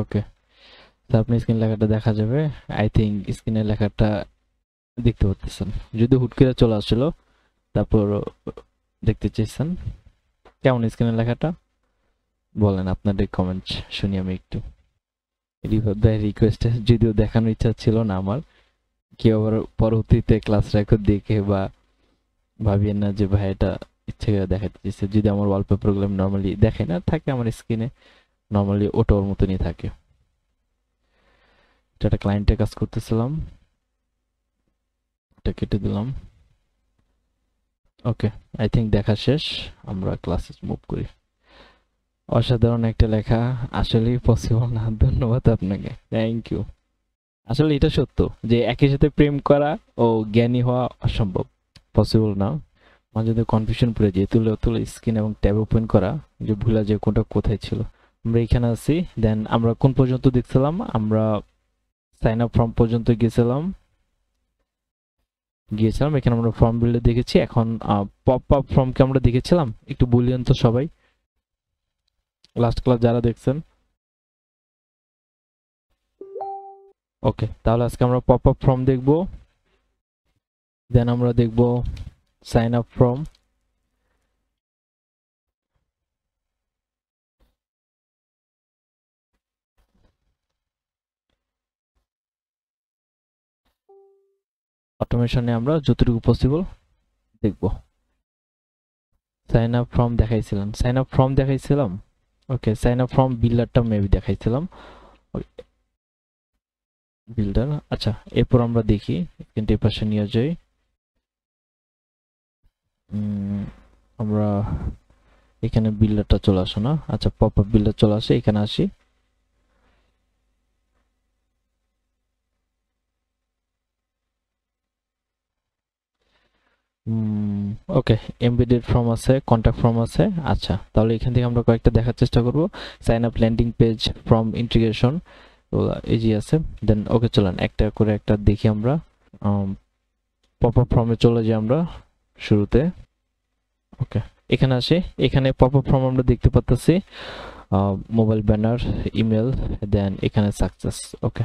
ওকে তো আপনি স্ক্রিন লেখাটা দেখা যাবে। আই থিঙ্ক স্ক্রিনের লেখাটা দেখতে পাচ্ছেন যদি হুট করে চলে আসছিল, তারপর দেখতে চাইছেন, কেমন স্ক্রিনের লেখাটা? বলেন আপনাদের কমেন্ট শুনি আমি একটু। ভাই রিকোয়েস্টে যদিও দেখানোর ইচ্ছা ছিল না আমার, কেউ আবার পরবর্তীতে ক্লাস রেকর্ড দেখে বা ভাবিয়ে না যে ভাই এটা ইচ্ছে করে দেখাতে চাইছে। যদি আমার ওয়ালপেপারগুলো নর্মালি দেখে না, থাকে আমার স্ক্রিনে নর্মালি ওটা মতনই থাকে। এটা একটা ক্লায়েন্টে কাজ করতেছিলাম। এটা কেটে দিলাম। ওকে আই থিঙ্ক দেখা শেষ। আমরা ক্লাসে মুভ করি। অসাধারণ একটা লেখা। আসলেই পসিবল না। ধন্যবাদ আপনাকে। থ্যাংক ইউ আসলে এটা সত্য যে একই সাথে প্রেম করা ও জ্ঞানী হওয়া অসম্ভব। পসিবল না। মাঝে কনফিউশন পড়ে যায়। তুলে তুলে স্ক্রিন এবং ট্যাব ওপেন করা। যে ভুলা যে কোনটা কোথায় ছিল। আমরা এখানে আছি। দেন আমরা কোন পর্যন্ত দেখছিলাম? আমরা সাইন আপ ফর্ম পর্যন্ত গিয়েছিলাম। গিয়েছিলাম, এখানে আমরা ফর্ম বিল্ডে দেখেছি। এখন পপ আপ ফর্মকে আমরা দেখেছিলাম? একটু বলিয়েন তো সবাই। লাস্ট ক্লাস যারা দেখছেন। ওকে তাহলে আজকে আমরা পপ আপ ফর্ম দেখব। দেন আমরা দেখব সাইন আপ ফর্ম অটোমেশনে আমরা যতটুকু পসিবল দেখব। সাইন আপ ফর্ম দেখাইছিলাম। সাইন আপ ফর্ম দেখাইছিলাম? ওকে সাইন আপ ফর্ম বিল্ডারটা মেবি দেখাইছিলাম। বিল্ডার আচ্ছা এরপর আমরা দেখি, কিন্তু এই পাশে নিয়ে যাই। আমরা এখানে বিল্ডারটা চলে আসো না। আচ্ছা পপ আপ বিল্ডার চলে আসে, এখানে আসি। ওকে এমবেডেড ফর্ম আছে কন্ট্যাক্ট ফর্ম আছে আচ্ছা। তাহলে এখান থেকে আমরা কয়েকটা দেখার চেষ্টা করব। Sign up landing page form integration easy আছে দেন ওকে চলেন, একটা করে একটা দেখি আমরা। পপ আপ ফর্মে চলে যাই আমরা শুরুতে। ওকে, এখানে আসি। এখানে পপ আপ ফর্ম আমরা দেখতে পাচ্ছি মোবাইল ব্যানার ইমেল দেন এখানে সাকসেস ওকে।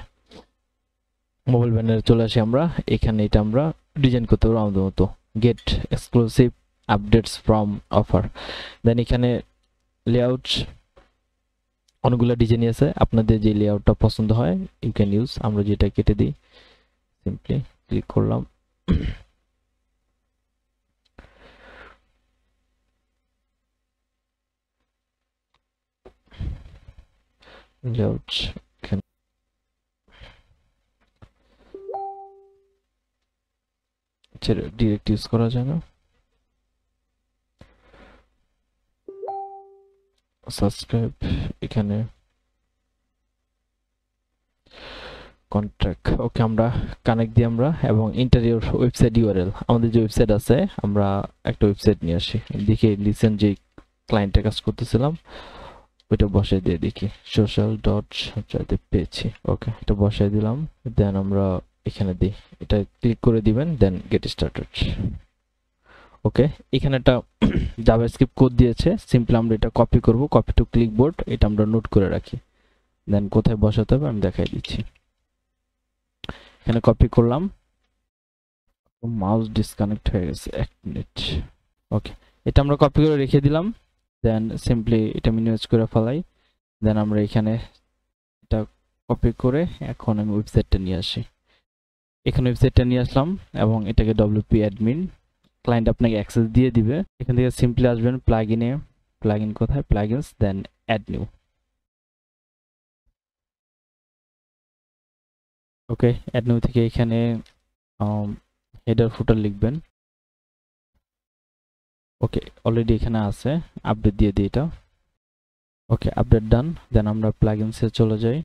মোবাইল ব্যানারে চলে আসি আমরা। এখানে এটা আমরা ডিজাইন করতে পারব আমাদের মতো। Get exclusive updates from offer then এখানে লেআউট অনেকগুলো ডিজাইন আছে। আপনাদের যে লেআউটটা পছন্দ হয় ইউ ক্যান ইউজ আমরা যেটা কেটে দিই সিম্পলি ক্লিক করলাম। লেআউট ডিরেক্ট ইউজ করা যায় না। সাবস্ক্রাইব এখানে। কন্ট্রাক্ট ওকে আমরা কানেক্ট দিই আমরা, এবং ইন্টারিয়র ওয়েবসাইট ইউআরএল আমাদের যে ওয়েবসাইট আছে, আমরা একটা ওয়েবসাইট নিয়ে আসি। দেখি লিসেন যে ক্লায়েন্টের কাজ করতেছিলাম, ওইটা বসাই দিয়ে দেখি। সোশ্যাল ডট যাতে পেয়েছি ওকে এটা বসাই দিলাম। দেন আমরা এখানে দিই এটা ক্লিক করে দিবেন দেন গেট স্টার্টেড ওকে এখানে একটা জাভাস্ক্রিপ্ট কোড দিয়েছে সিম্পলি আমরা এটা কপি করব কপি টু ক্লিকবোর্ড এটা আমরা নোট করে রাখি। দেন কোথায় বসাতে হবে আমি দেখাই দিচ্ছি। এখানে কপি করলাম। মাউস ডিসকানেক্ট হয়ে গেছে, এক মিনিট ওকে এটা আমরা কপি করে রেখে দিলাম। দেন সিম্পলি এটা মিনিমাইজ করে ফেলাই। দেন আমরা এখানে এটা কপি করে এখন আমি ওয়েবসাইটটা নিয়ে আসি। এখানে ওয়েবসাইটটা নিয়ে আসলাম এবং এটাকে ডব্লিউপি অ্যাডমিন ক্লায়েন্ট আপনাকে অ্যাক্সেস দিয়ে দিবে। এখান থেকে সিম্পলি আসবেন প্লাগ ইনে প্লাগ ইন কোথায়? Plug ins then add new okay add new থেকে এখানে হেডার ফুটার লিখবেন। ওকে অলরেডি এখানে আছে। আপডেট দিয়ে দিই এটা। ওকে আপডেট ডান দেন আমরা প্লাগ ইনসে চলে যাই।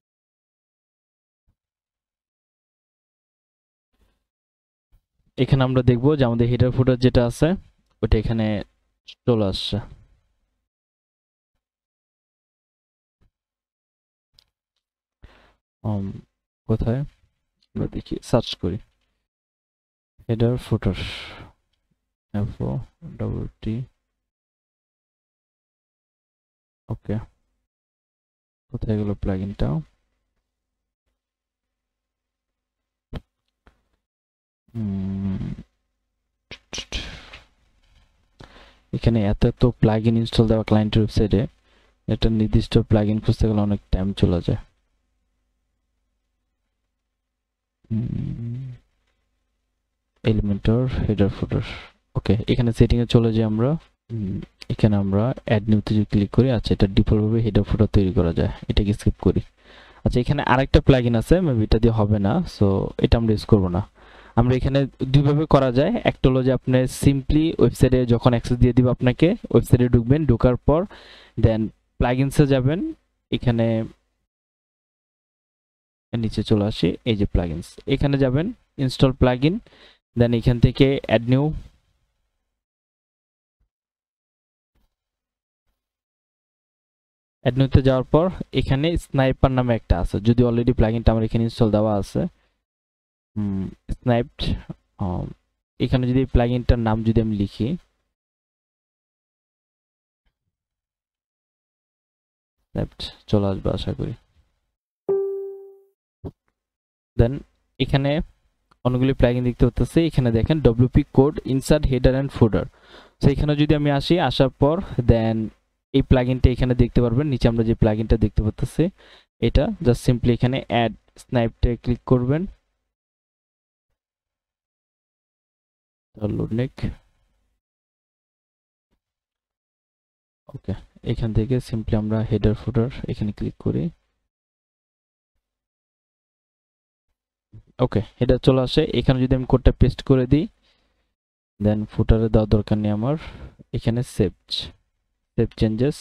এখানে আমরা দেখব যে আমাদের হেডার ফুটার যেটা আছে ওটা এখানে চলে আসছে। কোথায়? আমরা দেখি সার্চ করি। Header footer F O double T okay কোথায় গেল প্লাগইনটা এখানে এত এত প্লাগ ইন ইনস্টল দেওয়া ক্লায়েন্টের ওয়েবসাইটে একটা নির্দিষ্ট প্লাগ ইন খুঁজতে গেলে অনেক টাইম চলে যায়। এলিমেন্টর হেডার ফুটার ওকে এখানে সেটিং এ চলে যাই আমরা। এখানে আমরা অ্যাড নিউতে যদি ক্লিক করি আচ্ছা এটা ডিফল্ট ভাবে হেডার ফুটার তৈরি করা যায়, এটাকে স্কিপ করি। আচ্ছা এখানে আরেকটা প্লাগইন আছে মেবি এটা দিয়ে হবে না সো এটা আমরা ইউজ করব না। আমরা এখানে দুইভাবে করা যায়। একটা হলো যে আপনি সিম্পলি ওয়েবসাইটে যখন অ্যাক্সেস দিয়ে দিব আপনাকে ওয়েবসাইটে ঢুকবেন, ঢোকার পর দেন প্লাগইনসে যাবেন। এখানে নিচে চলে আসি, এই যে প্লাগইনস এখানে যাবেন ইনস্টল প্লাগইন দেন এখান থেকে অ্যাড নিউ অ্যাড নিউতে যাওয়ার পর এখানে স্নাইপার নামে একটা আছে। যদি অলরেডি প্লাগইনটা আমার এখানে ইনস্টল দেওয়া আছে স্নাইপড এখানে যদি প্লাগইনটার নাম যদি আমি লিখি চলে আসবে আশা করি। দেন এখানে অনেকগুলি প্লাগইন দেখতে পাচ্ছি এখানে দেখেন WP code insert header and footer so এখানে যদি আমি আসি, আসার পর দেন এই প্লাগইনটা এখানে দেখতে পারবেন। নিচে আমরা যে প্লাগইনটা দেখতে পাচ্ছি এটা জাস্ট সিম্পলি এখানে অ্যাড স্নাইপটে ক্লিক করবেন। ডাউনলোড নেক ওকে এখান থেকে সিম্পলি আমরা হেডার ফুটার এখানে ক্লিক করি। ওকে হেডার চলে আসে। এখানে যদি আমি কোডটা পেস্ট করে দিই দেন ফুটারে দেওয়ার দরকার নেই আমার। এখানে save save changes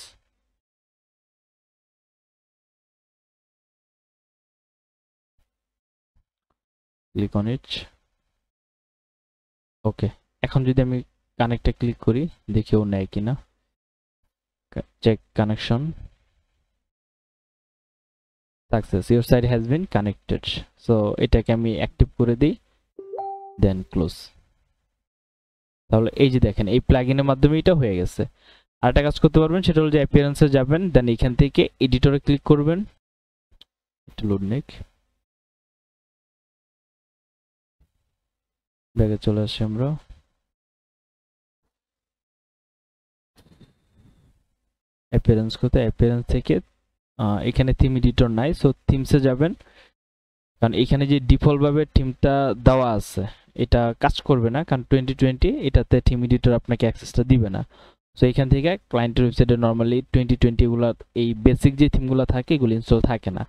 click on it okay এখন যদি আমি কানেক্টে ক্লিক করি, দেখি ও নেয় কিনা। Check connection success your site has been connected so এটাকে আমি অ্যাক্টিভ করে দিই দেন ক্লোজ তাহলে এই যে দেখেন, এই প্লাগইনের মাধ্যমে এটা হয়ে গেছে। আরেকটা কাজ করতে পারবেন, সেটা হলো যে অ্যাপিয়ারেন্সে যাবেন দেন এখান থেকে এডিটরে ক্লিক করবেন। একটু লোড নেক। ব্যাগে চলে আসি আমরা। অ্যাপিয়ারেন্স করতে অ্যাপিয়ারেন্স থেকে এখানে থিম এডিটর নাই সো থিমসে যাবেন। কারণ এখানে যে ডিফল্টভাবে থিমটা দেওয়া আছে, এটা কাজ করবে না, কারণ টোয়েন্টি টোয়েন্টি এটাতে থিম এডিটর আপনাকে অ্যাক্সেসটা দিবে না। সো এখান থেকে ক্লায়েন্টের ওয়েবসাইটে নর্মালি টোয়েন্টি টোয়েন্টি এগুলো এই বেসিক যে থিমগুলো থাকে, এগুলো ইনস্টল থাকে না।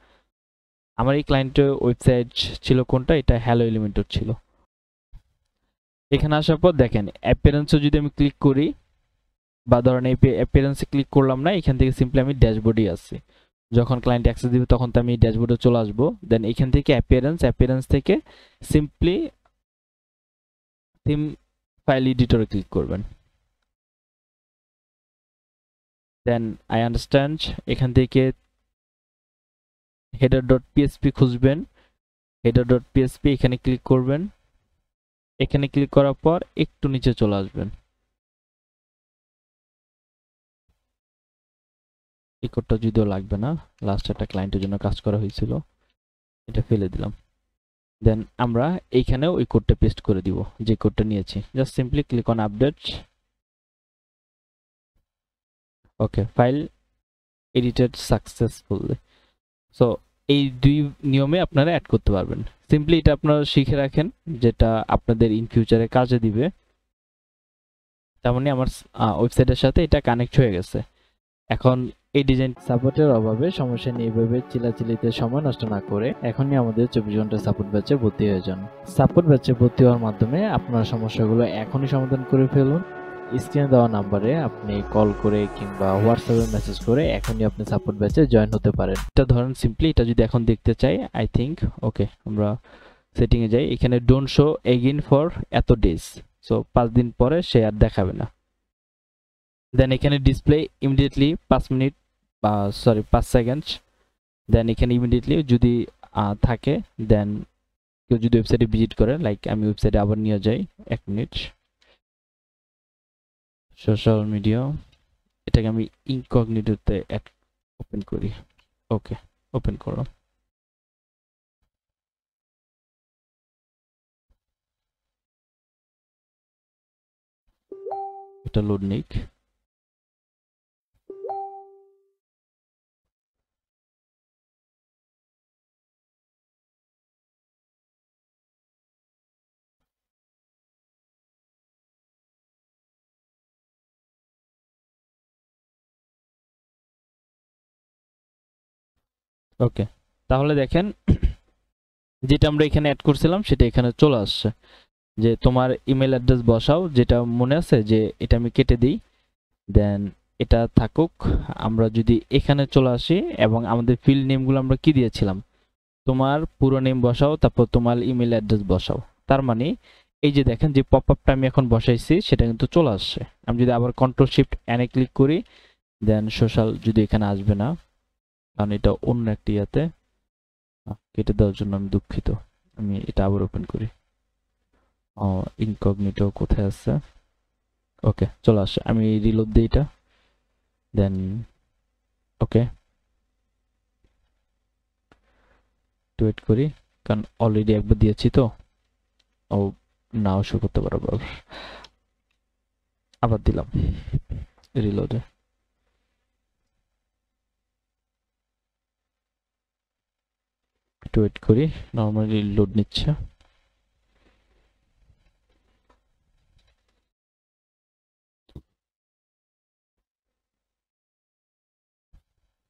আমার এই ক্লায়েন্টের ওয়েবসাইট ছিল কোনটা? এটা হ্যালো এলিমেন্টর ছিল। এখানে আসার পর দেখেন অ্যাপিয়ারেন্সে যদি আমি ক্লিক করি, বা ধরেন এই অ্যাপিয়ারেন্সে ক্লিক করলাম না, এখান থেকে সিম্পলি আমি ড্যাশবোর্ডেই আসছি যখন ক্লায়েন্ট অ্যাক্সেস দিবে, তখন তো আমি ড্যাশবোর্ডে চলে আসব। দেন এখান থেকে অ্যাপিয়ারেন্স অ্যাপিয়ারেন্স থেকে সিম্পলি থিম ফাইল এডিটরে ক্লিক করবেন। দেন আই আন্ডারস্ট্যান্ড এখান থেকে হেডার ডট পিএসপি খুঁজবেন। হেডার ডট পিএসপি এখানে ক্লিক করবেন। এখানে ক্লিক করার পর একটু নিচে চলে আসবেন। এই কোডটা যদিও লাগবে না লাস্ট একটা ক্লায়েন্টের জন্য কাজ করা হয়েছিল, এটা ফেলে দিলাম। দেন আমরা এইখানেও ওই কোডটা পেস্ট করে দিব, যে কোডটা নিয়েছি। Just simply click on update okay file edited successfully so এই দুই নিয়মে আপনারা অ্যাড করতে পারবেন। সিম্পলি এটা আপনারা শিখে রাখেন, যেটা আপনাদের ইন ফিউচারে কাজে দিবে। তার মানে আমার ওয়েবসাইটের সাথে এটা কানেক্ট হয়ে গেছে। এখন এই ডিজাইন সাপোর্টের অভাবে সমস্যা নিয়ে ভেবে চিলাচিলিতে সময় নষ্ট না করে এখনই আমাদের চব্বিশ ঘণ্টা সাপোর্ট ব্যাচে ভর্তি হয়ে যান। সাপোর্ট ব্যাচে ভর্তি হওয়ার মাধ্যমে আপনার সমস্যাগুলো এখনই সমাধান করে ফেলুন। স্ক্রিনে দেওয়া নাম্বারে আপনি কল করে কিংবা হোয়াটসঅ্যাপে মেসেজ করে এখনই আপনি সাপোর্ট ব্যাচে জয়েন হতে পারেন। এটা ধরেন সিম্পলি এটা যদি এখন দেখতে চাই আই থিঙ্ক ওকে আমরা সেটিংয়ে যাই। এখানে ডোন্ট শো এগেইন ফর এত ডেজ সো পাঁচ দিন পরে সে আর দেখাবে না। দেন এখানে ডিসপ্লে ইমিডিয়েটলি পাঁচ মিনিট সরি পাঁচ সেকেন্ড দেন এখানে ইমিডিয়েটলি যদি থাকে দেন কেউ যদি ওয়েবসাইটে ভিজিট করে লাইক আমি ওয়েবসাইটে আবার নিয়ে যাই, এক মিনিট সোশ্যাল মিডিয়া এটাকে আমি ইনকগনিটোতে ওপেন করি। ওকে ওপেন করো এটা লোড নিক। ওকে, তাহলে দেখেন, যেটা আমরা এখানে অ্যাড করছিলাম সেটা এখানে চলে আসছে। যে তোমার ইমেল অ্যাড্রেস বসাও, যেটা মনে আছে যে এটা আমি কেটে দিই দেন এটা থাকুক। আমরা যদি এখানে চলে আসি এবং আমাদের ফিল্ড নেমগুলো আমরা কি দিয়েছিলাম? তোমার পুরো নেম বসাও, তারপর তোমার ইমেল অ্যাড্রেস বসাও। তার মানে এই যে দেখেন যে পপ আপটা আমি এখন বসাইছি, সেটা কিন্তু চলে আসছে। আমি যদি আবার কন্ট্রোল শিফট এনে ক্লিক করি দেন সোশ্যাল যদি এখানে আসবে না কারণ এটা অন্য একটি ইয়াতে কেটে দেওয়ার জন্য আমি দুঃখিত। আমি এটা আবার ওপেন করি। ইনকগনিটো কোথায় আছে? ওকে, চলে আসে। আমি রিলোড দিই এটা। দেন ওকে। ওয়েট করি, কারণ অলরেডি একবার দিয়েছি তো। ও, নাও শো করতে আবার। আবার দিলাম। রিলোডে একটু ওয়েট করি। নর্মালি লোড নিচ্ছে।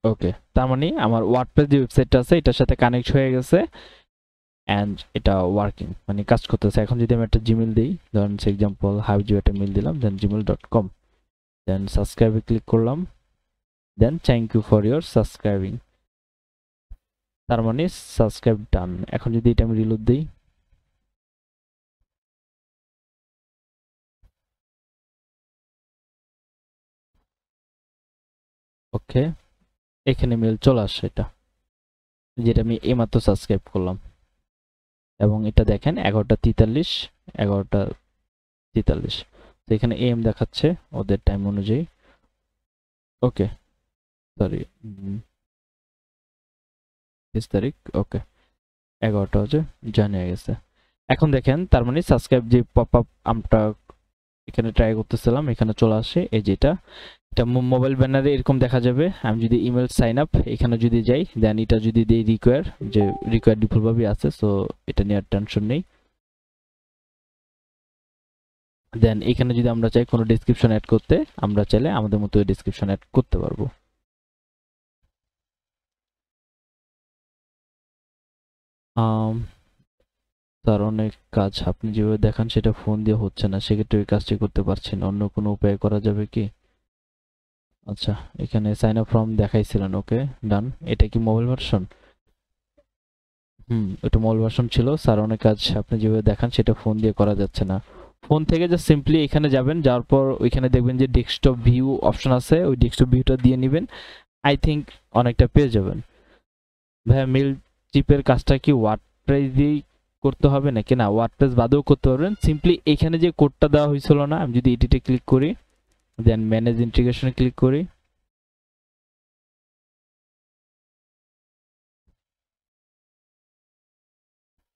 ওকে তার মানে আমার ওয়ার্ডপ্রেস যে ওয়েবসাইটটা আছে, এটার সাথে কানেক্ট হয়ে গেছে। অ্যান্ড এটা ওয়ার্কিং মানে কাজ করতেছে। এখন যদি আমি একটা জিমেল দিই, ধরেন এক্সাম্পল হাউ জিও একটা মেল দিলাম then gmail dot com then সাবস্ক্রাইবে click করলাম। Then thank you for your subscribing তার মানে সাবস্ক্রাইব ডান এখন যদি এটা আমি রিলোড দিই। ওকে এখানে মেল চলে আসছে এটা, যেটা আমি এইমাত্র সাবস্ক্রাইব করলাম। এবং এটা দেখেন, এগারোটা তেতাল্লিশ এগারোটা তেতাল্লিশ। তো এখানে এম দেখাচ্ছে ওদের টাইম অনুযায়ী। ওকে সরি তেইশ তারিখ ওকে এগারোটা হচ্ছে জয়েন হয়ে গেছে। এখন দেখেন, তার মানে সাবস্ক্রাইব যে পপ আপ আমরা এখানে ট্রাই করতেছিলাম, এখানে চলে আসে, এই যেটা এটা। মোবাইল ব্যানারে এরকম দেখা যাবে, আমি যদি ইমেল সাইন আপ এখানে যদি যাই দেন এটা যদি দিই রিকোয়ার যে রিকোয়ার ডিফল্টভাবে আছে সো এটা নিয়ে আর টেনশন নেই। দেন এখানে যদি আমরা চাই কোনো ডিসক্রিপশন অ্যাড করতে, আমরা চাইলে আমাদের মতো ডিসক্রিপশন অ্যাড করতে পারব। তার অনেক কাজ আপনি যেভাবে দেখান সেটা ফোন দিয়ে হচ্ছে না, সেক্ষেত্রে ওই কাজটি করতে পারছেন অন্য কোনো উপায় করা যাবে কি? আচ্ছা এখানে সাইন আপ ফর্ম দেখাইছিলেন, ওকে ডান এটা কি মোবাইল ভার্সন হুম এটা মোবাইল ভার্সন ছিল। স্যার, অনেক কাজ আপনি যেভাবে দেখান সেটা ফোন দিয়ে করা যাচ্ছে না। ফোন থেকে যা সিম্পলি এখানে যাবেন, যাওয়ার পর ওইখানে দেখবেন যে ডেস্কটপ ভিউ অপশন আছে, ওই ডেস্কটপ ভিউটা দিয়ে নেবেন। আই থিঙ্ক অনেকটা পেয়ে যাবেন। ভাইয়া মেল চিপের কাজটা কি ওয়ার্ডপ্রেস দিয়েই করতে হবে নাকি না? ওয়ার্ডপ্রেস বাদেও করতে পারবেন। সিম্পলি এখানে যে কোডটা দেওয়া হয়েছিল না, আমি যদি এডিটে ক্লিক করি দেন ম্যানেজ ইন্টিগ্রেশনে ক্লিক করি।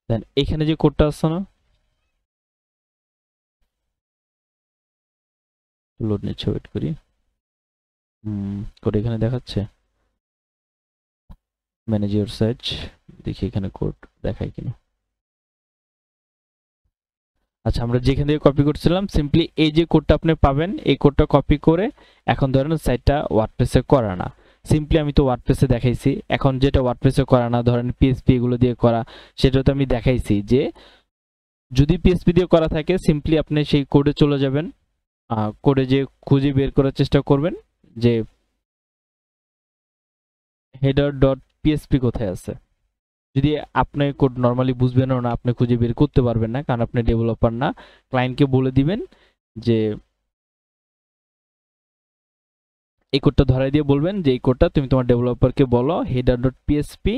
দেন এখানে যে কোডটা আসছে না লোড নিচ্ছে ওয়েট করি। হুম কোড এখানে দেখাচ্ছে। ম্যানেজ ইউর সাইট দেখি এখানে কোড দেখায় কিনা। আচ্ছা আমরা যেখান থেকে কপি করছিলাম সিম্পলি এই যে কোডটা আপনি পাবেন, এই কোডটা কপি করে এখন ধরেন সাইটটা ওয়ার্ডপ্রেসে করা না। সিম্পলি আমি তো ওয়ার্ডপ্রেসে দেখাইছি, এখন যেটা ওয়ার্ডপ্রেসে করা না, ধরেন পিএসপি এগুলো দিয়ে করা সেটা তো আমি দেখাইছি যে যদি পিএসপি দিয়ে করা থাকে সিম্পলি আপনি সেই কোডে চলে যাবেন কোডে যে খুঁজে বের করার চেষ্টা করবেন, যে হেডার ডট পিএসপি কোথায় আছে? যদি আপনি কোড নর্মালি বুঝবেনও না, আপনি খুঁজে বের করতে পারবেন না, কারণ আপনি ডেভেলপার না। ক্লায়েন্টকে বলে দিবেন যে, এই কোডটা ধরাই দিয়ে বলবেন যে, এই কোডটা তুমি তোমার ডেভেলপারকে বলো হেডার ডট পিএসপি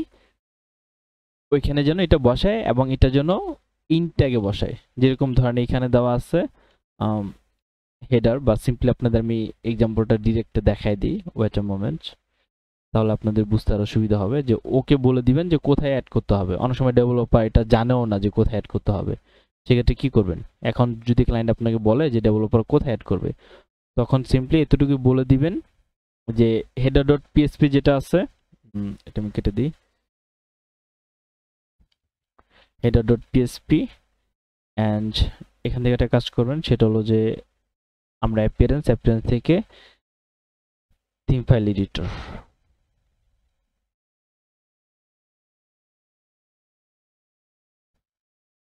ওইখানে যেন এটা বসায় এবং এটা যেন ইনট্যাগে বসায়। যেরকম ধরেন এখানে দেওয়া আছে হেডার বা সিম্পলি আপনাদের আমি এক্সাম্পলটা ডিরেক্ট দেখাই দিই ওয়েট আ মোমেন্ট তাহলে আপনাদের বুঝতে আরও সুবিধা হবে যে ওকে বলে দিবেন যে কোথায় অ্যাড করতে হবে। অনেক সময় ডেভেলপার এটা জানেও না যে কোথায় অ্যাড করতে হবে। সেক্ষেত্রে কি করবেন? এখন যদি ক্লায়েন্ট আপনাকে বলে যে ডেভেলপার কোথায় অ্যাড করবে, তখন সিম্পলি এতটুকু বলে দিবেন যে হেডার ডট পিএসপি যেটা আছে এটা আমি কেটে দিই। হেডার ডট পিএসপি অ্যান্ড এখান থেকে একটা কাজ করবেন, সেটা হলো যে আমরা অ্যাপিয়ারেন্স অ্যাপিয়ারেন্স থেকে থিম ফাইল এডিটর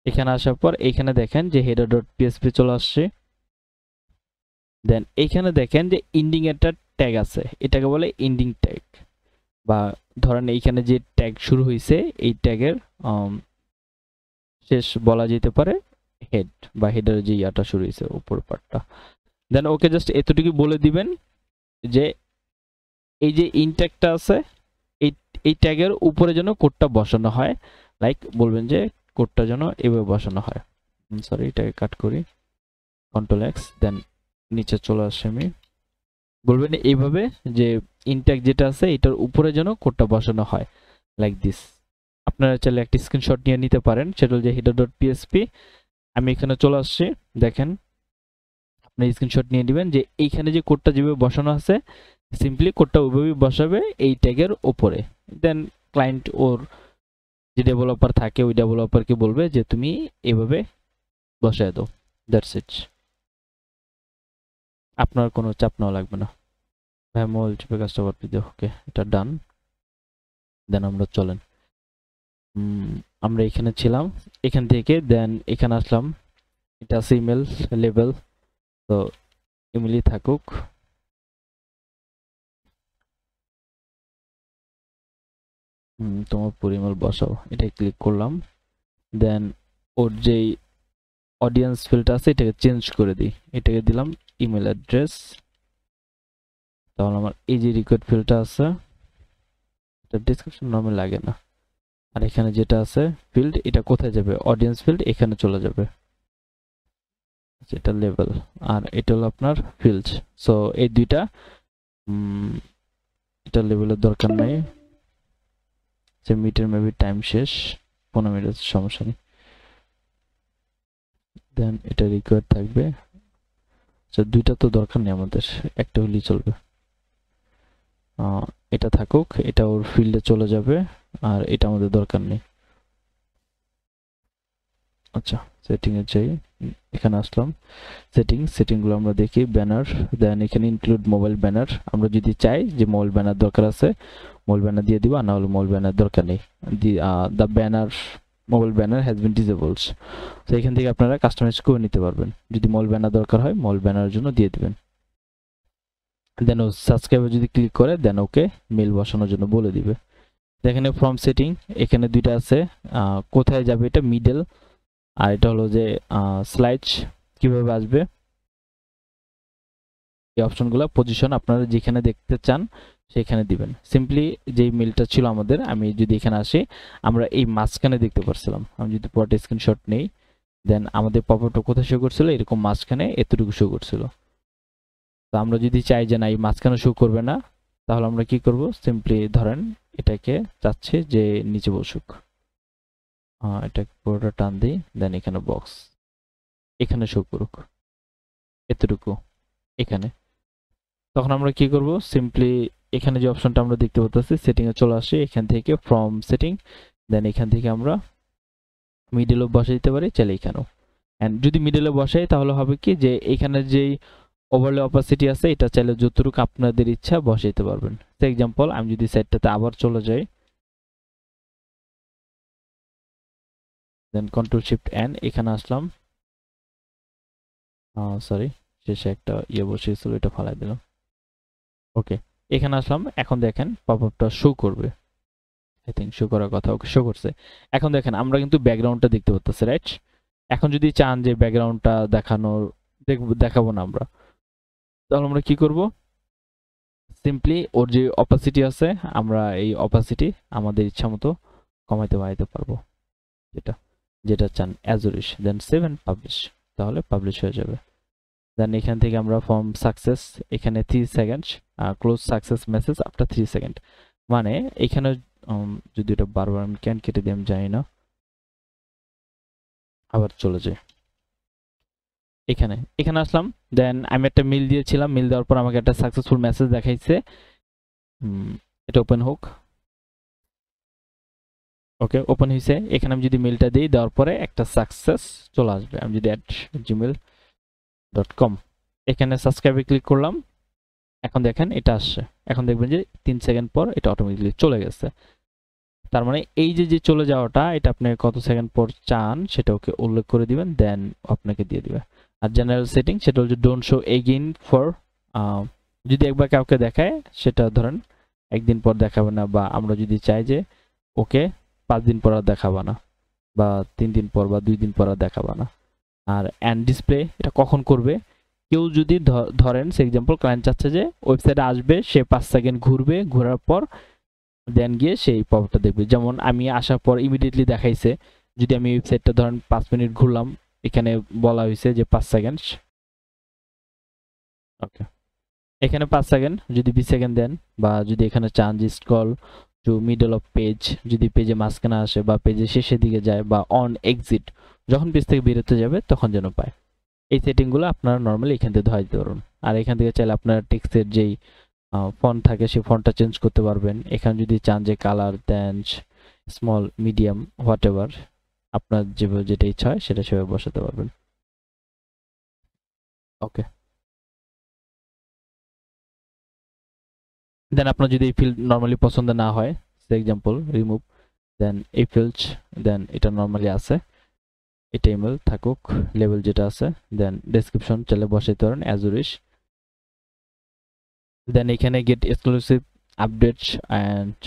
এখানে আসার পর এখানে দেখেন যে হেডার ডট পিএসপি চলে আসছে। দেন এইখানে দেখেন যে ইন্ডিং একটা ট্যাগ আছে, এটাকে বলে ইন্ডিং ট্যাগ বা ধরেন এইখানে যে ট্যাগ শুরু হয়েছে এই ট্যাগের শেষ বলা যেতে পারে হেড বা হেডার যে ইয়াটা শুরু হয়েছে উপর পার্টটা দেন ওকে জাস্ট এতটুকু বলে দিবেন যে এই যে ইনট্যাগটা আছে, এই এই ট্যাগের উপরে যেন কোডটা বসানো হয় লাইক বলবেন যে কোডটা যেন এভাবে বসানো হয়। সরি এটাকে কাট করি। কন্ট্রোল এক্স দেন নিচে চলে আসে আমি। বলবেন এইভাবে যে ইনট্যাক যেটা আছে, এটার উপরে যেন কোডটা বসানো হয় লাইক দিস আপনারা চাইলে একটা স্ক্রিনশট নিয়ে নিতে পারেন। সেটা যে হিডার ডট পিএসপি আমি এখানে চলে আসছি, দেখেন। আপনি স্ক্রিনশট নিয়ে নেবেন যে এইখানে যে কোডটা যেভাবে বসানো আছে সিম্পলি কোডটা ওইভাবেই বসাবে এই ট্যাগের ওপরে দেন ক্লায়েন্ট ওর যে ডেভেলপার থাকে, ওই ডেভেলপারকে বলবে যে তুমি এভাবে বসায় দাও। দ্যাটস ইট আপনার কোনো চাপ নেওয়া লাগবে না। ভ্যামল চিপে কাজটা দিও ওকে, এটা ডান দেন আমরা চলেন। আমরা এখানে ছিলাম। এখান থেকে দেন এখানে আসলাম। এটা আছে ইমেল লেভেল তো ইমেলই থাকুক। তোমার পরিমল বসাও। এটা ক্লিক করলাম। দেন ওর যেই অডিয়েন্স ফিল্ডটা আছে, এটাকে চেঞ্জ করে দিই। এটাকে দিলাম ইমেল অ্যাড্রেস তাহলে আমার এই যে রিকোয়ার্ড ফিল্ডটা আছে, এটা ডিসক্রিপশন নর্মাল লাগে না। আর এখানে যেটা আছে ফিল্ড এটা কোথায় যাবে? অডিয়েন্স ফিল্ড এখানে চলে যাবে। এটা লেভেল আর এটা হলো আপনার ফিল্ড সো এই দুইটা এটা লেভেলের দরকার নাই। যে মিটের মেবি টাইম শেষ পনেরো মিনিট সমস্যা নেই। দেন এটা রিকোয়ার থাকবে। আচ্ছা দুইটা তো দরকার নেই আমাদের একটা হলেই চলবে। এটা থাকুক এটা ওর ফিল্ডে চলে যাবে আর এটা আমাদের দরকার নেই। আচ্ছা সেটিং এ যাই উম, এখানে আসলাম। সেটিং সেটিংগুলো আমরা দেখি ব্যানার দেন এখানে ইনক্লুড মোবাইল ব্যানার আমরা যদি চাই যে মোবাইল ব্যানার দরকার আছে মোবাইল ব্যানার দিয়ে দিব, আর না হলে মোবাইল ব্যানার দরকার নেই। The banner mobile banner has been disables তো এখান থেকে আপনারা কাস্টমাইজ করে নিতে পারবেন। যদি মোবাইল ব্যানার দরকার হয় মোবাইল ব্যানারের জন্য দিয়ে দিবেন। দেন ও সাবস্ক্রাইবে যদি ক্লিক করে দেন ওকে মেল বসানোর জন্য বলে দিবে। এখানে ফর্ম সেটিং এখানে দুইটা আছে। কোথায় যাবে এটা? মিডল আর এটা হলো যে স্লাইড কীভাবে আসবে? এই অপশনগুলো পজিশন আপনারা যেখানে দেখতে চান, সেখানে দিবেন। সিম্পলি যেই মিলটা ছিল আমাদের, আমি যদি এখানে আসি, আমরা এই মাঝখানে দেখতে পারছিলাম। আমি যদি পরে স্ক্রিনশট নেই দেন আমাদের পপআপটা কোথায় শো করছিল? এরকম মাঝখানে এতটুকু শো করছিল। তো আমরা যদি চাই যে, না, এই মাঝখানে শো করবে না, তাহলে আমরা কি করব? সিম্পলি ধরেন এটাকে চাচ্ছি যে, নিচে বসুক। এটাকে পুরোটা টান দিই দেন এখানে বক্স এখানে শো করুক। এতটুকু এখানে। তখন আমরা কি করব? সিম্পলি এখানে যে অপশনটা আমরা দেখতে পাচ্ছি সেটিং এ চলে আসি, এখান থেকে ফ্রম সেটিং দেন এখান থেকে আমরা মিডলে বসে দিতে পারি, চাইলে এখানেও। অ্যান্ড যদি মিডলে বসাই, তাহলে হবে কি যে এখানে যেই ওভারলে অপাসিটি আছে, এটা চাইলে যতটুকু আপনাদের ইচ্ছা বসাইতে পারবেন। ফর এক্সাম্পল আমি যদি সেটটাতে আবার চলে যাই দেন কন্ট্রোল শিফট এন এখানে আসলাম। সরি শেষে একটা ইয়ে বসিয়েছিল, এটা ফালাই দিলাম ওকে এখানে আসলাম। এখন দেখেন পপ আপটা শো করবে। আই থিঙ্ক শো করার কথা ওকে শো করছে। এখন দেখেন, আমরা কিন্তু ব্যাকগ্রাউন্ডটা দেখতে পাচ্ছি রাইট এখন যদি চান যে ব্যাকগ্রাউন্ডটা দেখানোর, দেখব না আমরা। তাহলে আমরা কি করব? সিম্পলি ওর যে অপাসিটি আছে, আমরা এই অপাসিটি আমাদের ইচ্ছা মতো কমাইতে বাড়াইতে পারব। যেটা যেটা চান অ্যাজুরিশ দেন সেভ অ্যান্ড পাবলিশ তাহলে পাবলিশ হয়ে যাবে। দেন এখান থেকে আমরা ফর্ম সাকসেস এখানে three second close success message after three second মানে এখানে যদি এটা বারবার আমি ক্যান কেটে দিয়ে আমি জানি না। আবার চলে যায় এখানে এখানে আসলাম দেন আমি একটা মিল দিয়েছিলাম মিল দেওয়ার পর আমাকে একটা সাকসেসফুল মেসেজ দেখাইছে। এটা ওপেন হোক। ওকে ওপেন হয়েছে এখানে আমি যদি মেলটা দিই, দেওয়ার পরে একটা সাকসেস চলে আসবে। আমি যদি অ্যাট জিমেল ডট কম এখানে সাবস্ক্রাইবে ক্লিক করলাম। এখন দেখেন, এটা আসছে। এখন দেখবেন যে তিন সেকেন্ড পর এটা অটোমেটিকলি চলে গেছে। তার মানে এই যে যে চলে যাওয়াটা, এটা আপনি কত সেকেন্ড পর চান, সেটা ওকে উল্লেখ করে দিবেন দেন আপনাকে দিয়ে দিবে। আর জেনারেল সেটিং সেটা হচ্ছে ডোন্ট শো এগেইন ফর যদি একবার কাউকে দেখায়, সেটা ধরেন একদিন পর দেখাবে না, বা আমরা যদি চাই যে ওকে পাঁচ দিন পর দেখাবা না, বা তিন দিন পর বা দুই দিন পর দেখাবা না। আর অ্যান্ড ডিসপ্লে এটা কখন করবে? কেউ যদি ধরেন সে এক্সাম্পল ক্লায়েন্ট চাচ্ছে যে ওয়েবসাইটে আসবে, সে পাঁচ সেকেন্ড ঘুরবে, ঘোরার পর দেন গিয়ে সেই পপটা দেখবে। যেমন আমি আসার পর ইমিডিয়েটলি দেখাইছে, যদি আমি ওয়েবসাইটটা ধরেন পাঁচ মিনিট ঘুরলাম, এখানে বলা হয়েছে যে পাঁচ সেকেন্ড ওকে এখানে পাঁচ সেকেন্ড যদি বিশ সেকেন্ড দেন, বা যদি এখানে চান যে scroll to middle of page যদি পেজে মাঝখানে আসে বা পেজের শেষের দিকে যায় বা অন এক্সিট যখন পেজ থেকে বেরোতে যাবে তখন যেন পায়। এই সেটিংগুলো আপনারা নর্মালি এখান থেকে ধরা দিতে পারুন। আর এখান থেকে চাইলে আপনার টেক্সটের যেই ফন্ট থাকে সেই ফন্টটা চেঞ্জ করতে পারবেন। এখানে যদি চান যে colour then small medium whatever আপনার যেভাবে যেটা ইচ্ছা হয় সেটা সেভাবে বসাতে পারবেন। ওকে দেন আপনার যদি এই ফিল্ড নর্মালি পছন্দ না হয় সে এক্সাম্পল রিমুভ দেন এই ফিল্ড দেন এটা নর্মালি আছে। এটা ইমেল থাকুক লেভেল যেটা আছে দেন ডেসক্রিপশন চাইলে বসাইতে পারেন অ্যাজ উইশ দেন এখানে get exclusive updates and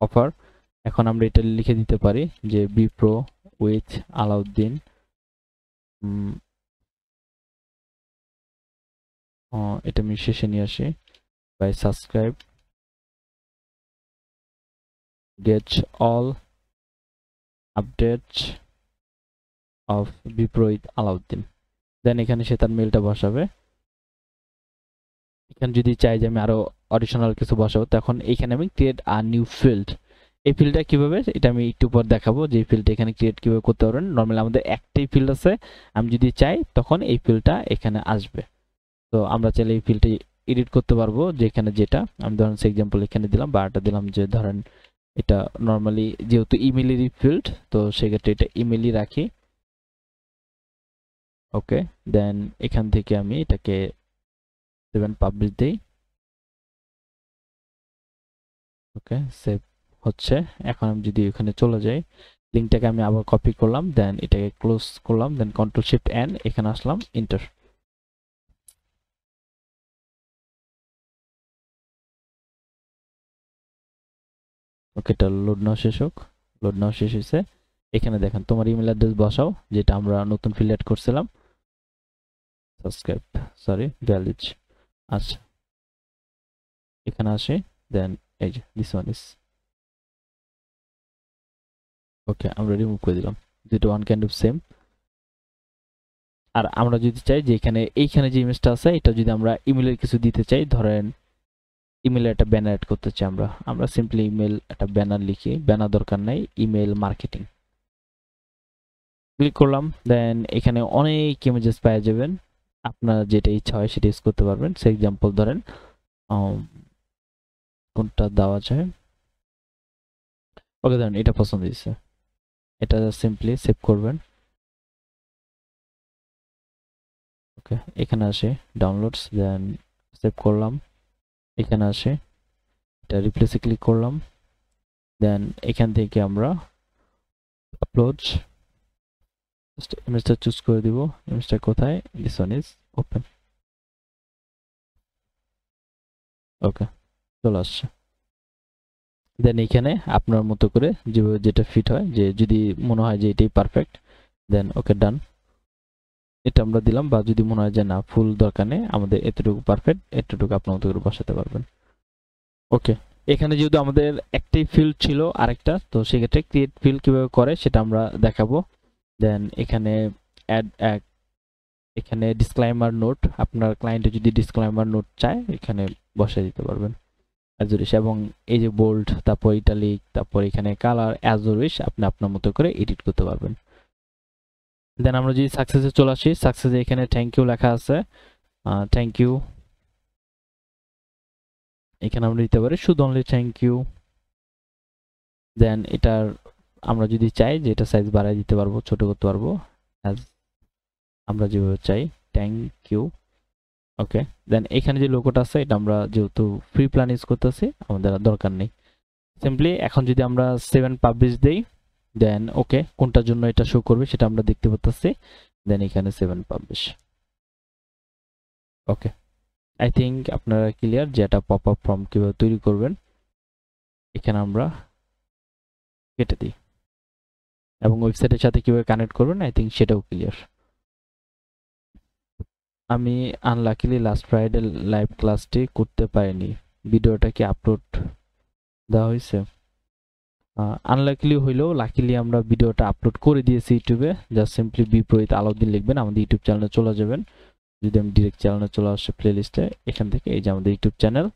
offer এখন আমরা এটা লিখে দিতে পারি যে বি প্রো উইথ আলাউদ্দিন এটা আমি শেষে নিয়ে আসি। By subscribe get all updates of বিপ্রোহিত আলাউদ্দিন দেন এখানে সে তার মেলটা বসাবে। এখানে যদি চাই যে আমি আরও অডিশনাল কিছু বসাবো, তখন এখানে আমি ক্রিয়েট আ নিউ ফিল্ড এই ফিল্ডটা কীভাবে? এটা আমি একটু পর দেখাবো যে ফিল্ডটা এখানে ক্রিয়েট কীভাবে করতে পারবেন। নর্মালি আমাদের একটাই ফিল্ড আছে। আমি যদি চাই, তখন এই ফিল্ডটা এখানে আসবে। তো আমরা চাইলে এই ফিল্ডটা এডিট করতে পারব, যেখানে যেটা। আমি ধরেন এক্সাম্পল এখানে দিলাম বারোটা দিলাম যে ধরেন এটা নর্মালি যেহেতু ইমেলেরই ফিল্ড তো সেক্ষেত্রে এটা ইমেলই রাখি। ওকে দেন এখান থেকে আমি এটাকে সেভেন পাবলিশ দিই। ওকে সেভ হচ্ছে। এখন আমি যদি এখানে চলে যাই লিঙ্কটাকে আমি আবার কপি করলাম দেন এটাকে ক্লোজ করলাম দেন কন্ট্রোল শিফট এন এখানে আসলাম ইন্টার ওকে, এটা লোড নেওয়া শেষ হোক। লোড নেওয়া শেষ হয়েছে এখানে দেখেন, তোমার ইমেল অ্যাড্রেস বসাও, যেটা আমরা নতুন ফিল অ্যাড করছিলাম। সাবস্ক্রাইব সরি ভ্যালিড আচ্ছা। এখানে আসে দেন এই যে দিস ওয়ান ইজ ওকে, আমরা রিমুভ করে দিলাম। দুটো ওয়ান কাইন্ড অফ সেম আর আমরা যদি চাই যে এখানে এইখানে যে ইমেজটা আছে, এটা যদি আমরা ইমেলের কিছু দিতে চাই, ধরেন ইমেলে একটা ব্যানার অ্যাড করতে চাই আমরা। আমরা সিম্পলি ইমেল একটা ব্যানার লিখি। ব্যানার দরকার নাই ইমেল মার্কেটিং ক্লিক করলাম দেন এখানে অনেক ইমেজেস পাওয়া যাবেন। আপনার যেটা ইচ্ছা হয় সেটা ইউজ করতে পারবেন। সে এক্সাম্পল ধরেন কোনটা দেওয়া যায়? ওকে ধরেন এটা পছন্দ হয়েছে। এটা সিম্পলি সেভ করবেন। ওকে এখানে আসে ডাউনলোডস দেন সেভ করলাম। এখানে আসে। এটা রিপ্লেসে ক্লিক করলাম। দেন এখান থেকে আমরা আপলোড ইমেজটা চুজ করে দিব। ইমেজটা কোথায়? This one is open okay চলে আসছে। দেন এখানে আপনার মতো করে যেভাবে যেটা ফিট হয়, যে যদি মনে হয় যে এটাই পারফেক্ট দেন ওকে ডান এটা আমরা দিলাম বা যদি মনে হয় যে না, ফুল দরকার নেই, আমাদের এতটুকু পারফেক্ট এতটুকু আপনার মতো করে বসাতে পারবেন। ওকে এখানে যেহেতু আমাদের একটাই ফিল্ড ছিল আরেকটা, তো সেক্ষেত্রে ক্রিয়েট ফিল্ড কীভাবে করে সেটা আমরা দেখাবো। দেন এখানে অ্যাড এক এখানে ডিসক্লাইমার নোট আপনার ক্লায়েন্টে যদি ডিসক্লাইমার নোট চায়, এখানে বসে দিতে পারবেন। অ্যাজুরিশ এবং এই যে বোল্ড তারপর ইটালিক তারপর এখানে কালার অ্যাজুরিশ আপনি আপনার মতো করে এডিট করতে পারবেন। দেন আমরা যদি সাকসেসে চলে আসি সাকসেসে এখানে থ্যাংক ইউ লেখা আছে। থ্যাংক ইউ এখানে আমরা দিতে পারি শুধু অনলি থ্যাংক ইউ দেন এটার আমরা যদি চাই যে এটা সাইজ বাড়াই দিতে পারব, ছোট করতে পারব আমরা যেভাবে চাই থ্যাংক ইউ ওকে দেন এখানে যে লোগোটা আছে, এটা আমরা যেহেতু ফ্রি প্ল্যান ইউজ করতেছি, আমাদের দরকার নেই। সিম্পলি এখন যদি আমরা সেভেন পাবলিশ দেই দেন, ওকে, কোনটার জন্য এটা শো করবে সেটা আমরা দেখতে পাচ্ছি দেন এখানে seven publish okay I think আপনারা ক্লিয়ার যে এটা পপ আপ ফর্ম কীভাবে তৈরি করবেন। এখানে আমরা কেটে দিই। এবং ওয়েবসাইটের সাথে কীভাবে কানেক্ট করবেন আই থিঙ্ক সেটাও ক্লিয়ার আমি আনলাকিলি লাস্ট ফ্রাইডে লাইভ ক্লাসটি করতে পারিনি। ভিডিওটা কি আপলোড দেওয়া হয়েছে? আনলাকিলি হইলেও লাকিলি আমরা ভিডিওটা আপলোড করে দিয়েছি ইউটিউবে জাস্ট সিম্পলি বিপরীত আলাউদ্দিন লিখবেন, আমাদের ইউটিউব চ্যানেলে চলে যাবেন। যদি আমি ডিরেক্ট চ্যানেলে চলে আসে প্লে লিস্টে এখান থেকে এই যে আমাদের ইউটিউব চ্যানেল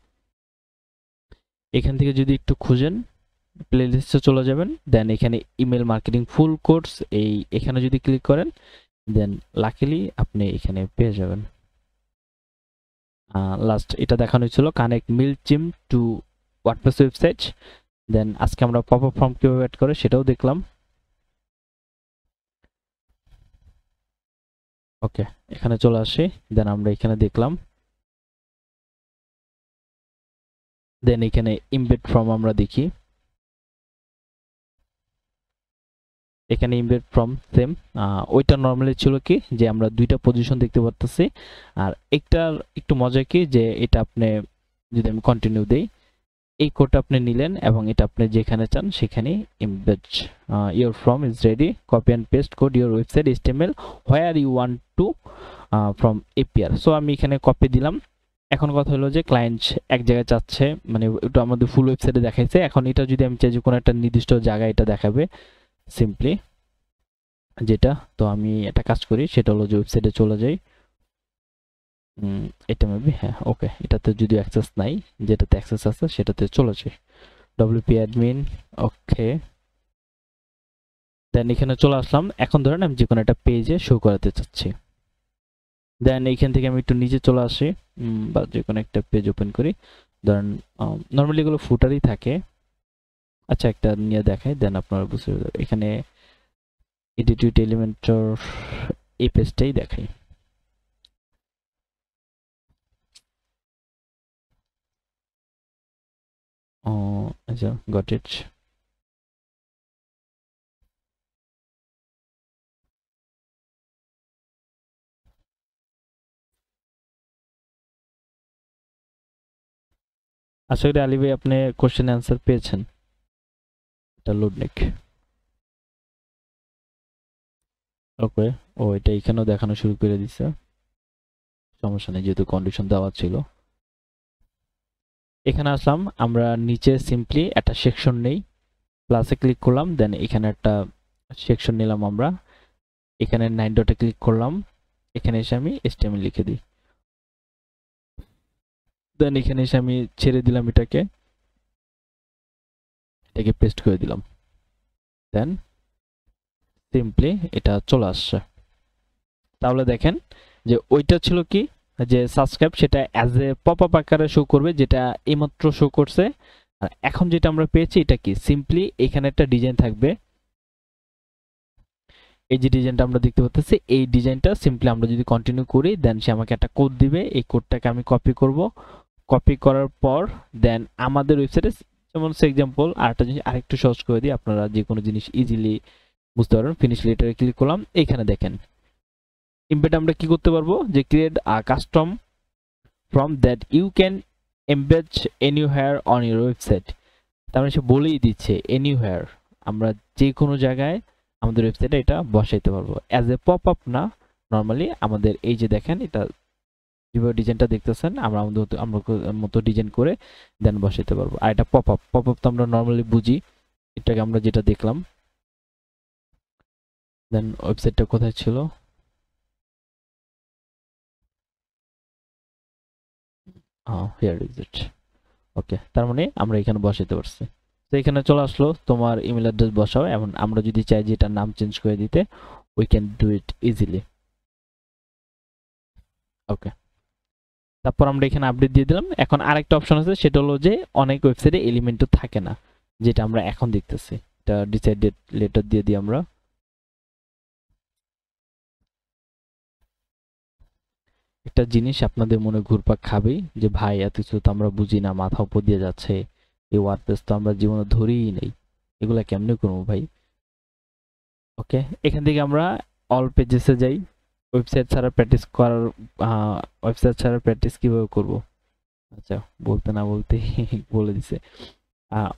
এখান থেকে যদি একটু খুঁজেন প্লে লিস্টে চলে যাবেন দেন এখানে ইমেল মার্কেটিং ফুল কোর্স এই এখানে যদি ক্লিক করেন দেন লাকিলি আপনি এখানে পেয়ে যাবেন। লাস্ট এটা দেখানো হয়েছিল কানেক্ট মিল চিম টু ওয়ার্ডপ্রেস ওয়েবসাইট দেন আজকে আমরা পপ আপ ফর্ম কীভাবে অ্যাড করে সেটাও দেখলাম। ওকে এখানে চলে আসি। দেন আমরা এখানে দেখলাম। দেন এখানে ইমবেড ফর্ম আমরা দেখি। এখানে ইমবেড ফ্রম সেম ওইটা নর্মালি ছিল কি যে আমরা দুইটা পজিশন দেখতে পারতেছি। আর একটার একটু মজা কি যে এটা আপনি যদি আমি কন্টিনিউ দেই এই কোডটা আপনি নিলেন এবং এটা আপনি যেখানে চান সেখানে embed your form is ready copy and paste code your website HTML where you want to form appear so আমি এখানে কপি দিলাম। এখন কথা হলো যে ক্লায়েন্ট এক জায়গায় চাচ্ছে মানে ওটা আমাদের ফুল ওয়েবসাইটে দেখাইছে। এখন এটা যদি আমি চাই যে কোনো একটা নির্দিষ্ট জায়গায় এটা দেখাবে সিম্পলি যেটা, তো আমি একটা কাজ করি, সেটা হলো যে ওয়েবসাইটে চলে যাই। এটা মেবি হ্যাঁ ওকে এটাতে যদি অ্যাক্সেস নাই, যেটাতে অ্যাক্সেস আছে সেটাতে চলে যাই ডব্লিউপি অ্যাডমিন ওকে দেন এখানে চলে আসলাম। এখন ধরেন আমি যে কোনো একটা পেজে শো করাতে চাচ্ছি। দেন এইখান থেকে আমি একটু নিচে চলে আসি বা যে কোনো একটা পেজ ওপেন করি। ধরেন নর্মালি এগুলো ফুটারই থাকে। আচ্ছা একটা নিয়ে দেখাই দেন আপনারা বুঝতে এখানে এডিটিউড এলিমেন্টর এই পেজটাই দেখাই। ও আচ্ছা গট ইট আশা করি আলী ভাই আপনি কোশ্চেন অ্যান্সার পেয়েছেন। এটা লোড নেক ওকে ও, এটা এখানেও দেখানো শুরু করে দিছে। সমস্যা নেই, যেহেতু কন্ডিশন দেওয়া ছিল। এখানে আসলাম, আমরা নিচে সিম্পলি একটা সেকশন নেই। প্লাসে ক্লিক করলাম দেন এখানে একটা সেকশন নিলাম আমরা। এখানে নাইন ডটে ক্লিক করলাম, এখানে এসে আমি এসটিএমএল লিখে দিই। দেন এখানে এসে আমি ছেড়ে দিলাম এটাকে। এটাকে পেস্ট করে দিলাম। দেন সিম্পলি এটা চলে আসছে। তাহলে দেখেন যে ওইটা ছিল কি? যে সাবস্ক্রাইব সেটা অ্যাজ এ পপ আপ আকারে শো করবে, যেটা এইমাত্র শো করছে। আর এখন যেটা আমরা পেয়েছি, এটা কি? সিম্পলি এখানে একটা ডিজাইন থাকবে। এই যে ডিজাইনটা আমরা দেখতে পাচ্ছি, এই ডিজাইনটা সিম্পলি আমরা যদি কন্টিনিউ করি দেন সে আমাকে একটা কোড দিবে। এই কোডটাকে আমি কপি করব। কপি করার পর দেন আমাদের ওয়েবসাইটে যেমন সে এক্সাম্পল আরেকটা জিনিস আরেকটু সহজ করে দিই, আপনারা যে কোনো জিনিস ইজিলি বুঝতে পারবেন। ফিনিশ লেটারে ক্লিক করলাম এইখানে দেখেন। ইমবেড আমরা কি করতে পারব? যে create a custom form that you can embed here on your website তার মানে সে বলেই দিচ্ছে এনি হেয়ার আমরা যে কোনো জায়গায় আমাদের ওয়েবসাইটে এটা বসাইতে পারব। অ্যাজ এ পপ আপ না নর্মালি আমাদের এই যে দেখেন, এটা যেভাবে ডিজাইনটা দেখতেছেন, আমরা আমাদের আমরা মতো ডিজাইন করে দেন বসাইতে পারব। আর এটা পপ আপ পপ আপ তো আমরা নর্মালি বুঝি। এটাকে আমরা যেটা দেখলাম দেন ওয়েবসাইটটা কোথায় ছিল? হিয়ার ইজ ইট ওকে তার মানে আমরা এখানে বসাইতে পারছি। তো এখানে চলে আসলো, তোমার ইমেল অ্যাড্রেস বসাও, এবং আমরা যদি চাই যে এটার নাম চেঞ্জ করে দিতে, we can do it easily ওকে তারপর আমরা এখানে আপডেট দিয়ে দিলাম। এখন আরেকটা অপশন আছে, সেটা হলো যে অনেক ওয়েবসাইটে এলিমেন্টও থাকে না, যেটা আমরা এখন দেখতেছি। এটা ডিসাইডেড লেটার দিয়ে দিই আমরা। একটা জিনিস আপনাদের মনে ঘুরপাক খাবেই যে, ভাই, এত কিছু তো আমরা বুঝি না, মাথা উপর দিয়ে যাচ্ছে, এই ওয়ার্ডপ্রেস তো আমরা জীবনে ধরেই নেই। এগুলা কেমনে করব ভাই? ওকে, এখান থেকে আমরা অল পেজেসে যাই। ওয়েবসাইট ছাড়া প্র্যাকটিস করার ওয়েবসাইট ছাড়া প্র্যাকটিস কীভাবে করব? আচ্ছা বলতে না বলতে বলে দিছে।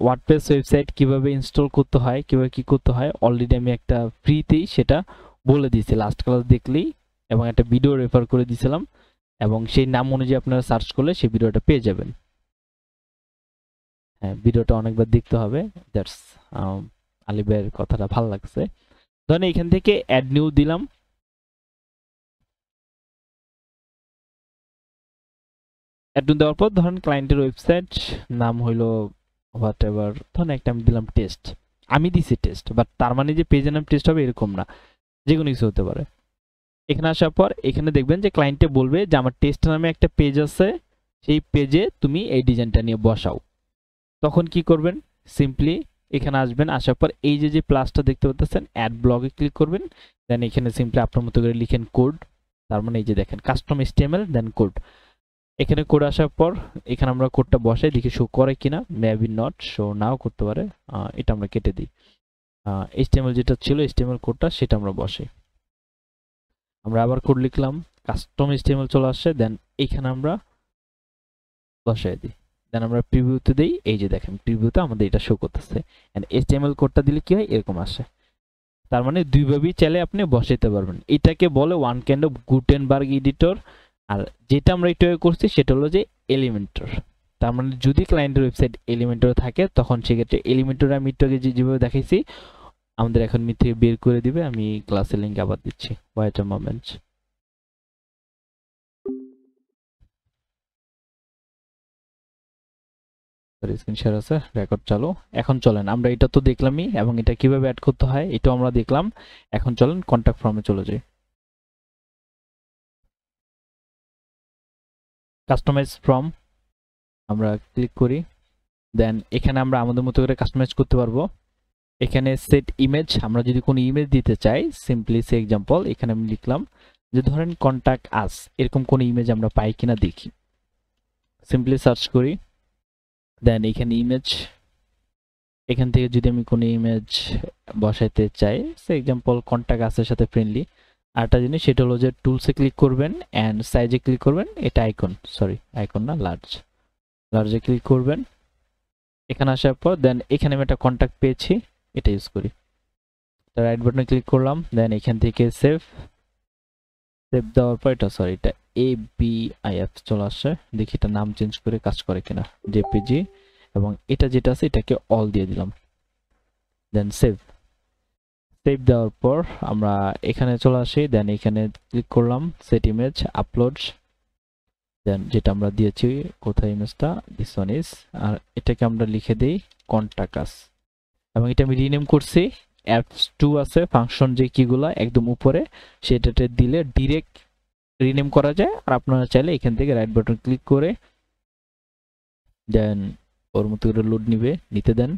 ওয়ার্ডপ্রেস ওয়েবসাইট কীভাবে ইনস্টল করতে হয়, কীভাবে কি করতে হয় অলরেডি আমি একটা ফ্রিতেই সেটা বলে দিয়েছি। লাস্ট ক্লাস দেখলেই এবং একটা ভিডিও রেফার করে দিয়েছিলাম। এবং সেই নাম অনুযায়ী আপনারা সার্চ করলে সেই ভিডিওটা পেয়ে যাবেন। হ্যাঁ ভিডিওটা অনেকবার দেখতে হবে। দ্যাটস আলিবের কথাটা ভালো লাগছে। ধরেন এখান থেকে অ্যাড নিউ দিলাম। অ্যাড নিউ দেওয়ার পর ধরেন ক্লায়েন্টের ওয়েবসাইট নাম হইল হোয়াট এভার ধরেন একটা আমি দিলাম টেস্ট আমি দিছি টেস্ট বাট তার মানে যে পেজের নাম টেস্ট হবে এরকম না। যে কোনো কিছু হতে পারে। এখানে আসার পর এখানে দেখবেন যে ক্লায়েন্টে বলবে যে, আমার টেস্ট নামে একটা পেজ আছে। সেই পেজে তুমি এই ডিজাইনটা নিয়ে বসাও। তখন কি করবেন? সিম্পলি এখানে আসবেন, আসার পর এই যে যে প্লাসটা দেখতে পাচ্ছেন অ্যাড ব্লগে ক্লিক করবেন। দেন এখানে সিম্পলি আপনার মতো করে লিখেন কোড তার মানে এই যে দেখেন কাস্টম এসটিএমএল দেন কোড এখানে কোড আসার পর এখানে আমরা কোডটা বসাই, দেখি শো করে কিনা। মেবি নট শো নাও করতে পারে। এটা আমরা কেটে দিই। এসটিএমএল যেটা ছিল এসটিএমএল কোডটা সেটা আমরা বসাই। আমরা আবার কোড লিখলাম কাস্টম এসটিএমএল চলে আসছে দেন এখানে আমরা বসাই দিই। দেন আমরা প্রিভিউতে দেই, এই যে দেখেন প্রিভিউতে আমাদের এটা শো করতেছে। এন্ড এইচটিএমএল কোডটা দিলে কি হয়? এরকম আসে। তার মানে দুইভাবেই চাইলে আপনি বসাইতে পারবেন। এটাকে বলে one kind of Gutenberg editor আর যেটা আমরা এটা করছি সেটা হলো যে এলিমেন্টর তার মানে যদি ক্লায়েন্টের ওয়েবসাইট এলিমেন্টর থাকে, তখন সেক্ষেত্রে এলিমেন্টর আমি একটু যেভাবে দেখাইছি আমাদের এখন মিথ্যে বের করে দিবে, আমি ক্লাসের লিঙ্ক আবার দিচ্ছি। ওয়াইট মোমেন্টস স্ক্রিন শেয়ার আছে রেকর্ড চালু। এখন চলেন, আমরা এটা তো দেখলামই, এবং এটা কীভাবে অ্যাড করতে হয়, এটাও আমরা দেখলাম। এখন চলেন কন্ট্যাক্ট ফর্মে চলে যাই। কাস্টমাইজ ফর্ম আমরা ক্লিক করি। দেন এখানে আমরা আমাদের মতো করে কাস্টমাইজ করতে পারব। এখানে সেট ইমেজ আমরা যদি কোনো ইমেজ দিতে চাই সিম্পলি সে এক্সাম্পল এখানে আমি লিখলাম যে ধরেন কন্ট্যাক্ট আস এরকম কোনো ইমেজ আমরা পাই কিনা দেখি। সিম্পলি সার্চ করি দেন এখানে ইমেজ এখান থেকে যদি আমি কোনো ইমেজ বসাইতে চাই সে এক্সাম্পল কন্ট্যাক্ট আসের সাথে ফ্রেন্ডলি আরেকটা জিনিস সেটা হলো যে টুলসে ক্লিক করবেন অ্যান্ড সাইজে ক্লিক করবেন, এটা আইকন সরি আইকন না লার্জ লার্জে ক্লিক করবেন। এখানে আসার পর দেন এখানে আমি একটা কন্ট্যাক্ট পেয়েছি এটা ইউজ করি। রাইট বাটনে ক্লিক করলাম দেন এখান থেকে সেভ সেভ দেওয়ার পর এটা সরি এটা এ বি আই এফ চলে আসছে। দেখি এটা নাম চেঞ্জ করে কাজ করে কিনা। জেপিজি এবং এটা যেটা আছে, এটাকে অল দিয়ে দিলাম। দেন সেভ সেভ দেওয়ার পর আমরা এখানে চলে আসি দেন এখানে ক্লিক করলাম সেট ইমেজ আপলোড দেন যেটা আমরা দিয়েছি, কোথায় ইমেজটা দিস ওয়ান ইজ আর এটাকে আমরা লিখে দিই কন্টাকাস এবং এটা আমি রিনেম করছি অ্যাপস টু আছে ফাংশন যে কিগুলো একদম উপরে, সেটাতে দিলে ডিরেক্ট রিনেম করা যায়। আর আপনারা চাইলে এখান থেকে রাইট বাটন ক্লিক করে দেন, ওর মতো করে লোড নিবে, নিতে দেন।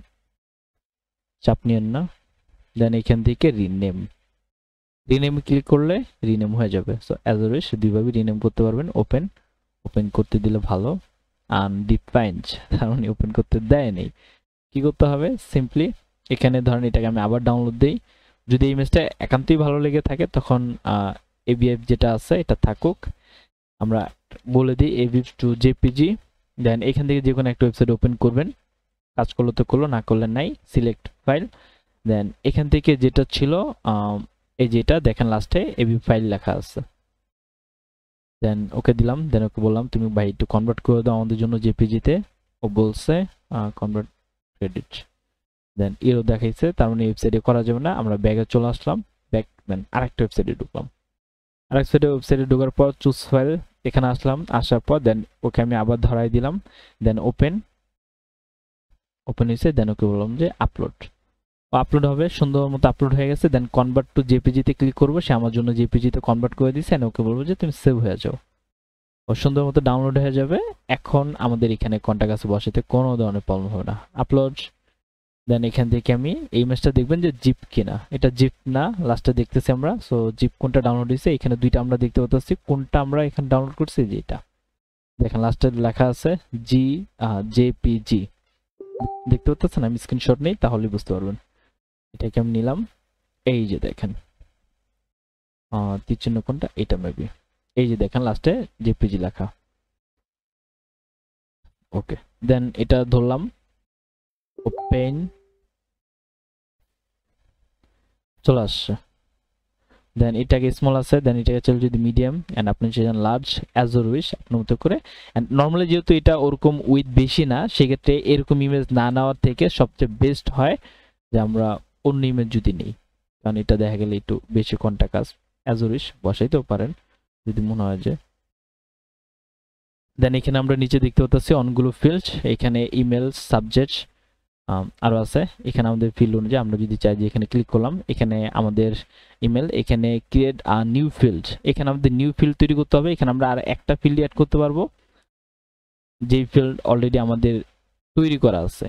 চাপ নিয়েন না, দেন এখান থেকে রিনেম রিনেম ক্লিক করলে রিনেম হয়ে যাবে। সো অ্যাজ অলওয়েজ দুইভাবে রিনেম করতে পারবেন ওপেন ওপেন করতে দিলে ভালো। আনডিফাইন্ড মানে ওপেন করতে দেয় নেই। কি করতে হবে? সিম্পলি এখানে ধরেন এটাকে আমি আবার ডাউনলোড দিই। যদি এই ইমেজটা একান্তই ভালো লেগে থাকে, তখন এবিএফ যেটা আছে, এটা থাকুক। আমরা বলে দিই এবিএফ টু জেপিজি দেন এখান থেকে যে কোনো একটা ওয়েবসাইট ওপেন করবেন। কাজ করল তো করল, না করলে নাই। সিলেক্ট ফাইল দেন এখান থেকে যেটা ছিল এই যেটা দেখেন লাস্টে এবি ফাইল লেখা আছে। দেন ওকে দিলাম। দেন ওকে বললাম, তুমি ভাই একটু কনভার্ট করে দাও আমাদের জন্য জেপিজিতে ও বলছে কনভার্ট ক্রেডিট দেন এরও দেখাইছে, তার মানে ওয়েবসাইটে করা যাবে না। আমরা ব্যাগে চলে আসলাম ব্যাক দেন আরেকটা ওয়েবসাইটে ঢুকলাম। আরেক সাইডে ওয়েবসাইটে ঢোকার পর চুজ ফাইল এখানে আসলাম, আসার পর দেন ওকে আমি আবার ধরাই দিলাম। দেন ওপেন ওপেন হয়েছে দেন ওকে বললাম যে আপলোড আপলোড হবে, সুন্দর মতো আপলোড হয়ে গেছে। দেন কনভার্ট টু জেপিজিতে ক্লিক করব, সে আমার জন্য জেপিজিতে কনভার্ট করে and ওকে বলব যে তুমি সেভ হয়ে যাও। ও সুন্দর মতো ডাউনলোড হয়ে যাবে। এখন আমাদের এখানে কন্টাক্ট আছে, বসাতে কোনো ধরনের প্রবলেম হবে না। আপলোড দেন এখান থেকে আমি এই ম্যাচটা দেখবেন যে জিপ কিনা। এটা জিপ না লাস্টে দেখতেছি আমরা। সো জিপ কোনটা ডাউনলোড হয়েছে? এখানে দুইটা আমরা দেখতে পাচ্ছি কোনটা আমরা এখানে ডাউনলোড করছি? যেটা। দেখেন লাস্টে লেখা আছে জি জেপিজি দেখতে পাচ্ছেন আমি স্ক্রিনশট নেই, তাহলে বুঝতে পারবেন। এটাকে আমি নিলাম। এই যে দেখেন। তীর চিহ্ন কোনটা? এটা মেবি এই যে দেখেন লাস্টে জেপিজি লেখা। ওকে দেন এটা ধরলাম। ওপেন চলে আসছে। দেন এটাকে স্মল আছে দেন এটাকে চলে যদি মিডিয়াম অ্যান্ড আপনি চাইছেন লার্জ অ্যাজ ওর উইশ আপনার মতো করে। অ্যান্ড নর্মালি যেহেতু এটা ওরকম উইথ বেশি না, সেক্ষেত্রে এরকম ইমেজ না নেওয়ার থেকে সবচেয়ে বেস্ট হয় যে আমরা অন্য ইমেজ যদি নেই। কারণ এটা দেখা গেলে একটু বেশি কন্টা কাজ অ্যাজ ওর উইশ বসাইতেও পারেন, যদি মনে হয় যে। দেন এখানে আমরা নিচে দেখতে পাচ্ছি অনগুলো ফিল্ড এখানে ইমেল সাবজেক্ট আরও আছে। এখানে আমাদের ফিল্ড অনুযায়ী আমরা যদি চাই যে এখানে ক্লিক করলাম, এখানে আমাদের ইমেল এখানে ক্রিয়েট আ নিউ ফিল্ড এখানে আমাদের নিউ ফিল্ড তৈরি করতে হবে। এখানে আমরা আর একটা ফিল্ড অ্যাড করতে পারব। যেই ফিল্ড অলরেডি আমাদের তৈরি করা আছে।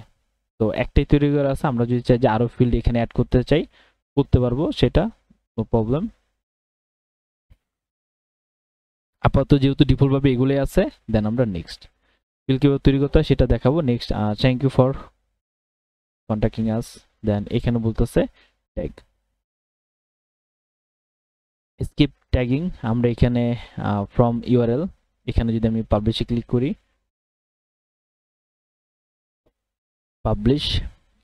তো একটাই তৈরি করা আছে। আমরা যদি চাই যে আরও ফিল্ড এখানে অ্যাড করতে চাই, করতে পারব সেটা নো প্রবলেম আপাতত যেহেতু ডিফল্টভাবে এগুলোই আছে দেন আমরা নেক্সট ফিল্ড কীভাবে তৈরি করতে হয় সেটা দেখাবো। Next thank you for contacting us then এখানে বলতেছে ট্যাগ স্কিপ ট্যাগিং আমরা এখানে ফ্রম ইউআরএল এখানে যদি আমি পাবলিশে ক্লিক করি publish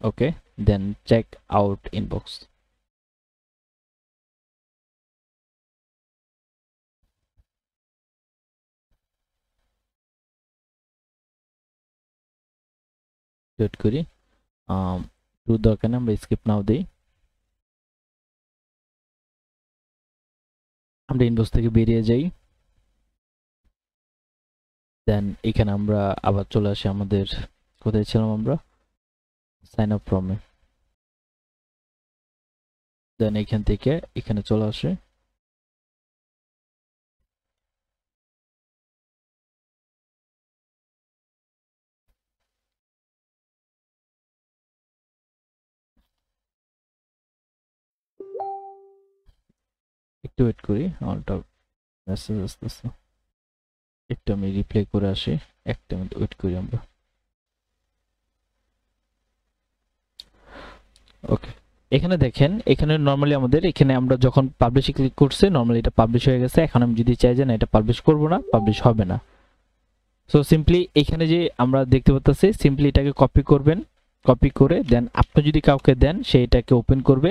okay then check out inbox করি। টু দরকার আমরা স্কিপ নাও দিই আমরা ইনবক্স থেকে বেরিয়ে যাই। দেন এখানে আমরা আবার চলে আসি আমাদের। কোথায় ছিলাম আমরা? সাইন আপ ফর্মে দেন এখান থেকে এখানে চলে আসে। একটু ওয়েট করি আমারটা মেসেজ আসতেছে। একটু আমি রিপ্লাই করে আসি একটা মিনিট ওয়েট করি আমরা। ওকে এখানে দেখেন, এখানে নর্মালি আমাদের, এখানে আমরা যখন পাবলিশে ক্লিক করছি নর্মালি এটা পাবলিশ হয়ে গেছে। এখন আমি যদি চাই যে না, এটা পাবলিশ করব না পাবলিশ হবে না। সো সিম্পলি এখানে যে আমরা দেখতে পাচ্ছি সিম্পলি এটাকে কপি করবেন কপি করে দেন আপনি যদি কাউকে দেন, সে এটাকে ওপেন করবে।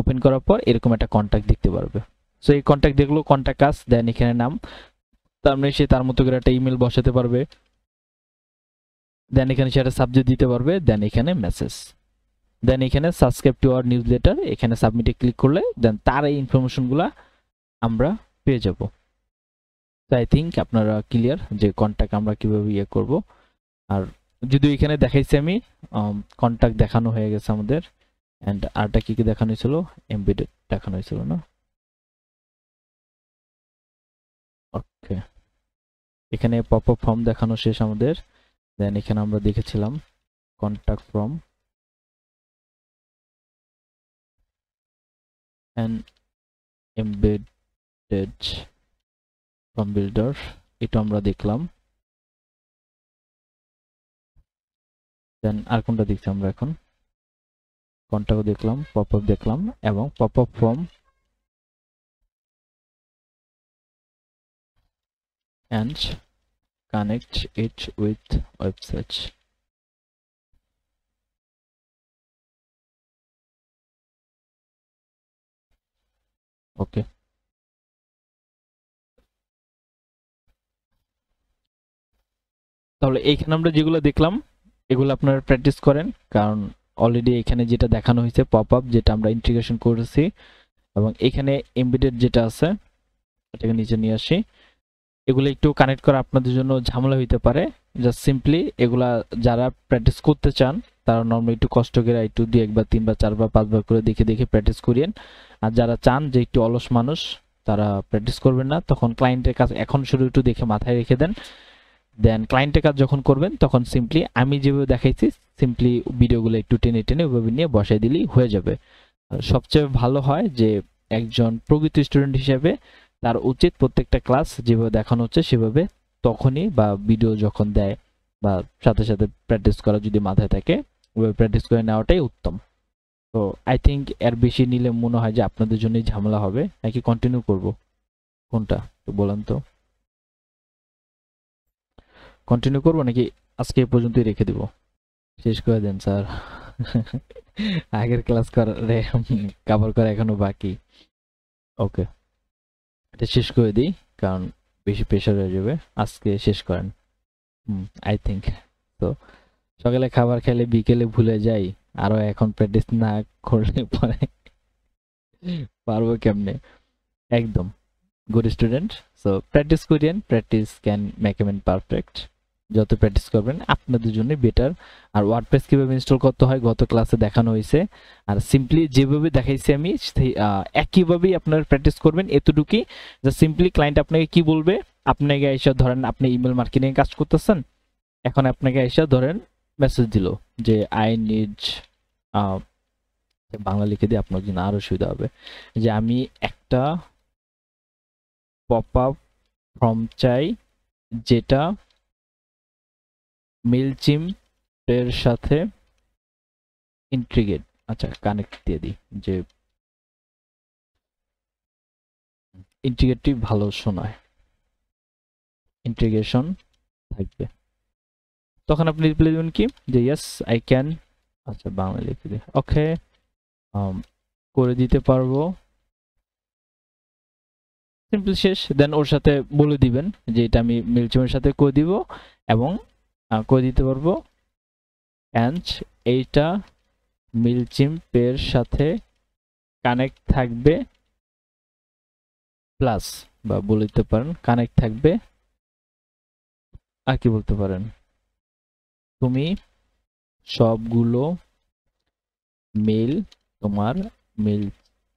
ওপেন করার পর এরকম একটা কন্ট্যাক্ট দেখতে পারবে। সো এই কন্ট্যাক্ট দেখল কন্ট্যাক্ট কাজ দেন এখানে নাম। তার মানে সে তার মতো করে একটা ইমেল বসাতে পারবে। দেন এখানে সে একটা সাবজেক্ট দিতে পারবে দেন এখানে মেসেজ দেন এখানে subscribe to our newsletter এখানে সাবমিটে ক্লিক করলে দেন তার এই ইনফরমেশনগুলো আমরা পেয়ে যাব। তো আই থিঙ্ক আপনারা ক্লিয়ার যে কন্ট্যাক্ট আমরা কীভাবে ইয়ে করব। আর যদি এখানে দেখাইছি আমি কন্ট্যাক্ট দেখানো হয়ে গেছে আমাদের অ্যান্ড আরটা কী কী দেখানো হয়েছিল? এমবেডেড দেখানো হয়েছিল না? ওকে এখানে পপ আপ ফর্ম দেখানো শেষ আমাদের। দেন এখানে আমরা দেখেছিলাম contact form and embedded from builder এটা আমরা দেখলাম। দেন আর কোনটা দেখছি আমরা এখন? কন্টাক্ট দেখলাম পপ আপ দেখলাম এবং pop up form and connect it with website. Okay তাহলে এইখানে আমরা যেগুলো দেখলাম, এগুলো আপনারা প্র্যাকটিস করেন, কারণ অলরেডি এখানে যেটা দেখানো হয়েছে পপ আপ যেটা আমরা ইন্টিগ্রেশন করেছি, এবং এখানে এমবেডেড যেটা আছে, এটাকে নিচে নিয়ে আসি। এগুলো একটু কানেক্ট করা আপনাদের জন্য ঝামেলা হইতে পারে। জাস্ট সিম্পলি এগুলা যারা প্র্যাকটিস করতে চান, তারা নর্মালি একটু কষ্ট করে একটু দুই একবার, তিনবার, চারবার, পাঁচবার করে দেখে দেখে প্র্যাকটিস করিয়েন। আর যারা চান যে একটু অলস মানুষ, তারা প্র্যাকটিস করবেন না। তখন ক্লায়েন্টের কাজ এখন শুরু একটু দেখে মাথায় রেখে দেন। দেন ক্লায়েন্টের কাজ যখন করবেন, তখন সিম্পলি আমি যেভাবে দেখাইছি সিম্পলি ভিডিওগুলো একটু টেনে টেনে ওইভাবে নিয়ে বসাই দিলেই হয়ে যাবে। সবচেয়ে ভালো হয় যে একজন প্রকৃত স্টুডেন্ট হিসেবে তার উচিত প্রত্যেকটা ক্লাস যেভাবে দেখানো হচ্ছে, সেভাবে তখনই বা ভিডিও যখন দেয় বা সাথে সাথে প্র্যাকটিস করা যদি মাথায় থাকে ওইভাবে প্র্যাকটিস করে নেওয়াটাই উত্তম। তো আই থিঙ্ক এর বেশি নিলে মনে হয় যে আপনাদের জন্যই ঝামেলা হবে। নাকি কন্টিনিউ করব? কোনটা? তো বলেন তো। কন্টিনিউ করব নাকি আজকে পর্যন্তই রেখে দিব? শেষ করে দেন, স্যার। আগের ক্লাস করে কভার করা এখনও বাকি। ওকে এটা শেষ করে দিই, কারণ বেশি প্রেশার হয়ে যাবে। আজকে শেষ করেন। হুম আই থিঙ্ক তো, সকালে খাবার খেলে বিকেলে ভুলে যাই আরও এখন প্র্যাকটিস না করলে পরে পারব কেমনে? একদম। গুড স্টুডেন্ট সো প্র্যাকটিস করিয়েন practice can make a man perfect যত প্র্যাকটিস করবেন আপনাদের জন্য বেটার আর ওয়ার্ডপ্রেস কীভাবে ইনস্টল করতে হয় গত ক্লাসে দেখানো হয়েছে। আর সিম্পলি যেভাবে দেখাইছি আমি সেই, একইভাবেই আপনারা প্র্যাকটিস করবেন এতটুকুই। যে সিম্পলি ক্লায়েন্ট আপনাকে কি বলবে? আপনাকে এসে ধরেন আপনি ইমেল মার্কেটিং কাজ করতেছেন। এখন আপনাকে এসে ধরেন মেসেজ দিল যে আই নিড বাংলা লিখে দিয়ে আপনার জন্য আরও সুবিধা হবে। যে আমি একটা পপ আপ ফর্ম চাই যেটা মিলচিম এর সাথে ইন্ট্রিগেট আচ্ছা কানেক্ট দিয়ে দিই যে ইন্টিগ্রেটটি ভালো শোনায়। ইন্টিগ্রেশন থাকবে। তখন আপনি রিপ্লাই দেবেন কি? যে ইয়েস আই ক্যান আচ্ছা বাংলা লিখে দিই। ওকে করে দিতে পারব। সিম্পল শেষ। দেন ওর সাথে বলে দিবেন যে এটা আমি মিলচিমের সাথে করে দিব এবং করে দিতে পারব? অ্যান্ড এইটা মিলচিম্পের সাথে কানেক্ট থাকবে প্লাস, বা বলে দিতে পারেন, কানেক্ট থাকবে। আর কি বলতে পারেন? তুমি সবগুলো মেল, তোমার মেল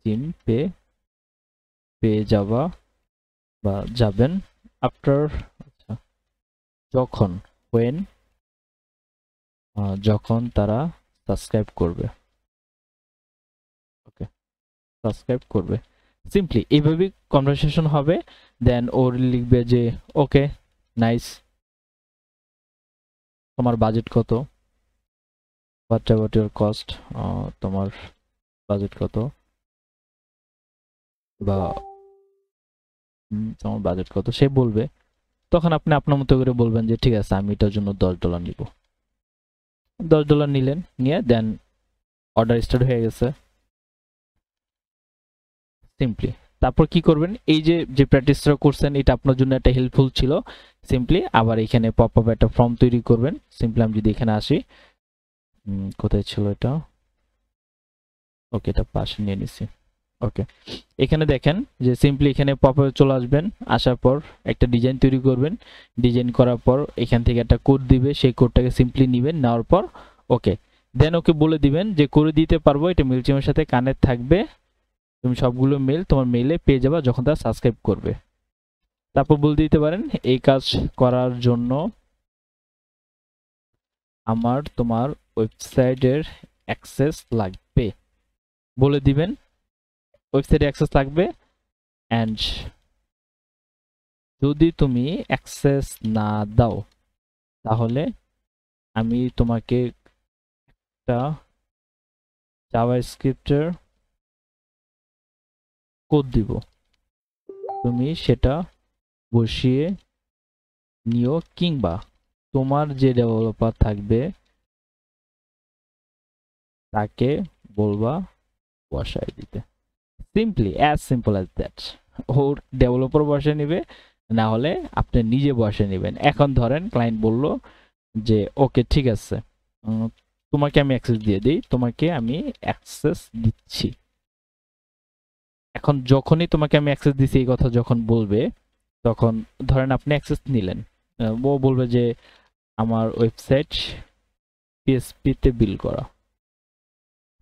চিম্পে পেয়ে যাবা বা যাবেন আফটার আচ্ছা যখন when যখন তারা সাবস্ক্রাইব করবে। ওকে সাবস্ক্রাইব করবে। সিম্পলি এইভাবেই কনভারসেশন হবে দেন ওর লিখবে যে ওকে নাইস তোমার বাজেট কত? হোয়াট অ্যাবাউট ইউর কস্ট তোমার বাজেট কত? বা তোমার বাজেট কত? সে বলবে। তখন আপনি আপনার মতো করে বলবেন যে, ঠিক আছে, আমি এটার জন্য দশ ডলার নিব। দশ ডলার নিলেন, নিয়ে দেন অর্ডার স্টার্ট হয়ে গেছে। সিম্পলি তারপর কি করবেন? এই যে যে প্র্যাকটিসটা করছেন, এটা আপনার জন্য একটা হেল্পফুল ছিল। সিম্পলি আবার এখানে পপ আপ একটা ফর্ম তৈরি করবেন। সিম্পলি আমি যদি এখানে আসি কোথায় ছিল এটা? ওকে এটা পাশে নিয়ে নিছি। ওকে এখানে দেখেন যে সিম্পলি এখানে পপ চলে আসবেন, আসার পর একটা ডিজাইন তৈরি করবেন। ডিজাইন করার পর এখান থেকে একটা কোড দিবে, সেই কোডটাকে সিম্পলি নেবেন, নেওয়ার পর ওকে দেন ওকে বলে দিবেন যে করে দিতে পারব, এটা মিলচিমের সাথে কানেক্ট থাকবে। তুমি সবগুলো মেল তোমার মেইলে পেয়ে যাবা যখন তারা সাবস্ক্রাইব করবে। তারপর বলে দিতে পারেন, এই কাজ করার জন্য আমার তোমার ওয়েবসাইটের অ্যাক্সেস লাগবে। বলে দিবেন ওয়েবসাইটে অ্যাক্সেস লাগবে অ্যান্ড যদি তুমি অ্যাক্সেস না দাও, তাহলে আমি তোমাকে একটা জাভাস্ক্রিপ্টের কোড দিব। তুমি সেটা বসিয়ে নিও কিংবা তোমার যে ডেভেলপার থাকবে, তাকে বলবা বসায় দিতে। Simply as simple as that or developer বসে নেবে, না হলে আপনি নিজে বসে নেবেন। এখন ধরেন ক্লায়েন্ট বলল যে, ওকে, ঠিক আছে। তোমাকে আমি অ্যাক্সেস দিয়ে দিই, তোমাকে আমি অ্যাক্সেস দিচ্ছি। এখন যখনই তোমাকে আমি অ্যাক্সেস দিছি, এই কথা যখন বলবে, তখন ধরেন আপনি অ্যাক্সেস নিলেন। ও বলবে যে, আমার ওয়েবসাইট পিএসপিতে বিল করা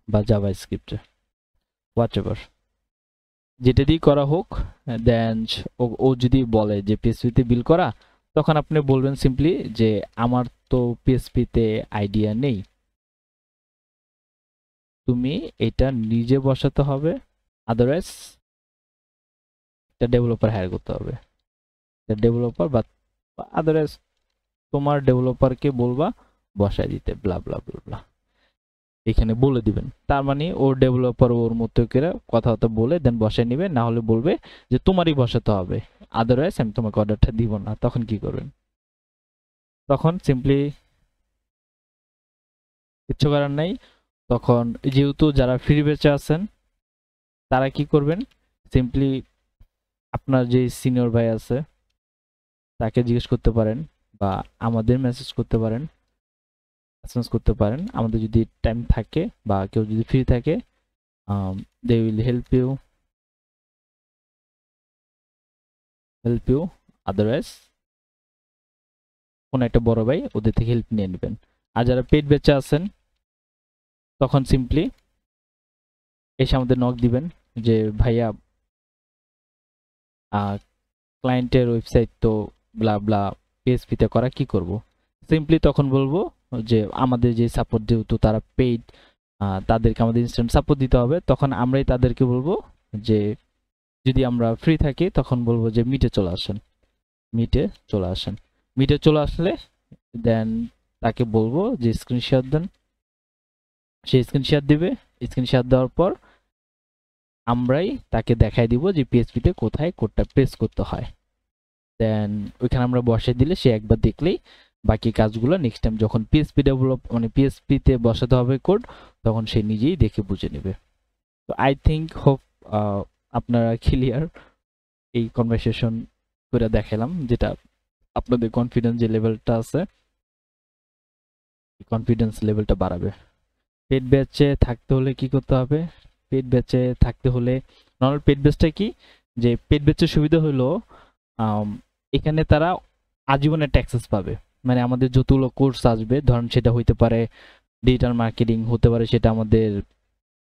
বা জাভা স্ক্রিপ্টে হোয়াট এভার যেটা দিয়ে করা হোক দেন ও যদি বলে যে পিএসপিতে বিল করা, তখন আপনি বলবেন সিম্পলি যে আমার তো পিএসপিতে আইডিয়া নেই। তুমি এটা নিজে বসাতে হবে আদারওয়াইজ একটা ডেভেলপার হায়ার করতে হবে। ডেভেলপার বা আদারওয়াইজ তোমার ডেভেলপারকে বলবা, বসায় দিতে ব্লা ব্লা ব্লা ব্লা এখানে বলে দিবেন। তার মানে ওর ডেভেলপার ওর মতো করে কথাবার্তা বলে দেন বসায় নেবে, না হলে বলবে যে তোমারই বসাতে হবে। আদারওয়াইজ আমি তোমাকে অর্ডারটা দিব না। তখন কি করবেন? তখন সিম্পলি কিচ্ছু করার নাই। তখন যেহেতু যারা ফ্রি বেচে আছেন, তারা কি করবেন? সিম্পলি আপনার যে সিনিয়র ভাই আছে, তাকে জিজ্ঞেস করতে পারেন বা আমাদের মেসেজ করতে পারেন। মেসেজ করতে পারেন। আমাদের যদি টাইম থাকে বা কেউ যদি ফ্রি থাকে they will help you help you otherwise কোনো একটা বড় ভাই ওদের থেকে হেল্প নিয়ে নেবেন। আর যারা পেট বেচে আছেন, তখন সিম্পলি এসে আমাদের নক দিবেন যে, ভাইয়া ক্লায়েন্টের ওয়েবসাইট তো ব্লা ব্লা পিএসপিতে করা কি করব? সিম্পলি তখন বলব যে আমাদের যে সাপোর্ট যেহেতু তারা পেইড তাদেরকে আমাদের ইনস্ট্যান্ট সাপোর্ট দিতে হবে, তখন আমরাই তাদেরকে বলব যে, যদি আমরা ফ্রি থাকি, তখন বলব যে মিটে চলে আসেন মিটে চলে আসেন। মিটে চলে আসলে দেন তাকে বলব যে স্ক্রিনশট দেন। সে স্ক্রিনশট দিবে স্ক্রিনশট দেওয়ার পর আমরাই তাকে দেখাই দিব যে পিএসপিতে কোথায় কোডটা প্রেস করতে হয়। দেন ওইখানে আমরা বসে দিলে সে একবার দেখলেই বাকি কাজগুলো নেক্সট টাইম যখন পিএসপি ডেভেলপ মানে পিএসপিতে বসাতে হবে কোড তখন সে নিজেই দেখে বুঝে নেবে। তো আই থিঙ্ক হোপ আপনারা ক্লিয়ার এই কনভারসেশন করে দেখালাম, যেটা আপনাদের কনফিডেন্স যে লেভেলটা আছে কনফিডেন্স লেভেলটা বাড়াবে। পেট ব্যাচে থাকতে হলে কি করতে হবে? পেট ব্যাচে থাকতে হলে নর্মাল পেট ব্যাচটা কি? যে পেট ব্যাচের সুবিধা হলো এখানে তারা আজীবন ট্যাক্সেস পাবে। মানে আমাদের যতগুলো কোর্স আসবে, ধরেন সেটা হইতে পারে ডিজিটাল মার্কেটিং হতে পারে সেটা আমাদের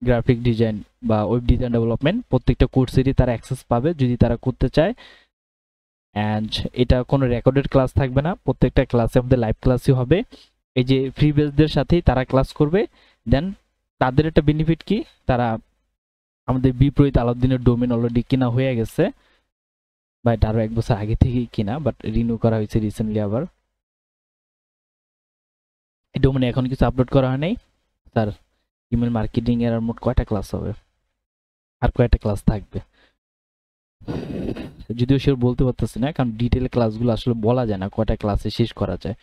গ্রাফিক ডিজাইন বা ওয়েব ডিজাইন ডেভেলপমেন্ট প্রত্যেকটা কোর্সেরই তারা অ্যাক্সেস পাবে যদি তারা করতে চায়। অ্যান্ড এটা কোনো রেকর্ডেড ক্লাস থাকবে না, প্রত্যেকটা ক্লাসে আমাদের লাইভ ক্লাসই হবে। এই যে ফ্রি বেসদের সাথেই তারা ক্লাস করবে দেন তাদের একটা বেনিফিট কি? তারা আমাদের বিপরীত আলাউদ্দিনের ডোমেন অলরেডি কিনা হয়ে গেছে। বা এটা আরও এক বছর আগে থেকেই কিনা বাট রিনিউ করা হয়েছে রিসেন্টলি আবার। ডোমেনে এখন কিছু আপলোড করা হয় নাই। স্যার ইমেল মার্কেটিং এর মোট কয়টা ক্লাস হবে? আর কয়টা ক্লাস থাকবে? যদিও সে বলতে পারতেছি না, কারণ ডিটেল ক্লাসগুলো আসলে বলা যায় না কয়টা ক্লাসে শেষ করা যায়।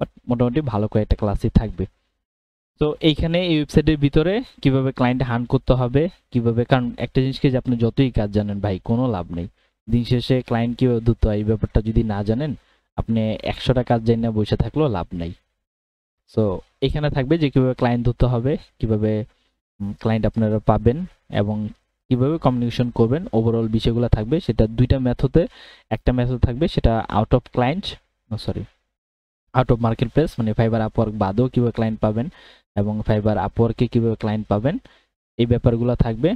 বাট মোটামুটি ভালো কয়েকটা ক্লাসই থাকবে। তো এইখানে এই ওয়েবসাইটের ভিতরে কীভাবে ক্লায়েন্ট হান করতে হবে, কীভাবে, কারণ একটা জিনিসকে যে আপনি যতই কাজ জানেন ভাই, কোনো লাভ নেই। দিন শেষে ক্লায়েন্ট কীভাবে ধরতে হয় এই ব্যাপারটা যদি না জানেন, আপনি একশোটা কাজ জানি না বসে থাকলেও লাভ নাই। সো এখানে থাকবে যে কীভাবে ক্লায়েন্ট ধরতে হবে, কীভাবে ক্লায়েন্ট আপনারা পাবেন এবং কীভাবে কমিউনিকেশন করবেন। ওভারঅল বিষয়গুলো থাকবে, সেটা দুইটা মেথডে একটা মেথড থাকবে, সেটা out of client sorry out of market place Fiverr Upwork বাদেও কীভাবে ক্লায়েন্ট পাবেন এবং ফাইবার আপওয়ার্কে কীভাবে ক্লায়েন্ট পাবেন। এই ব্যাপারগুলো থাকবে।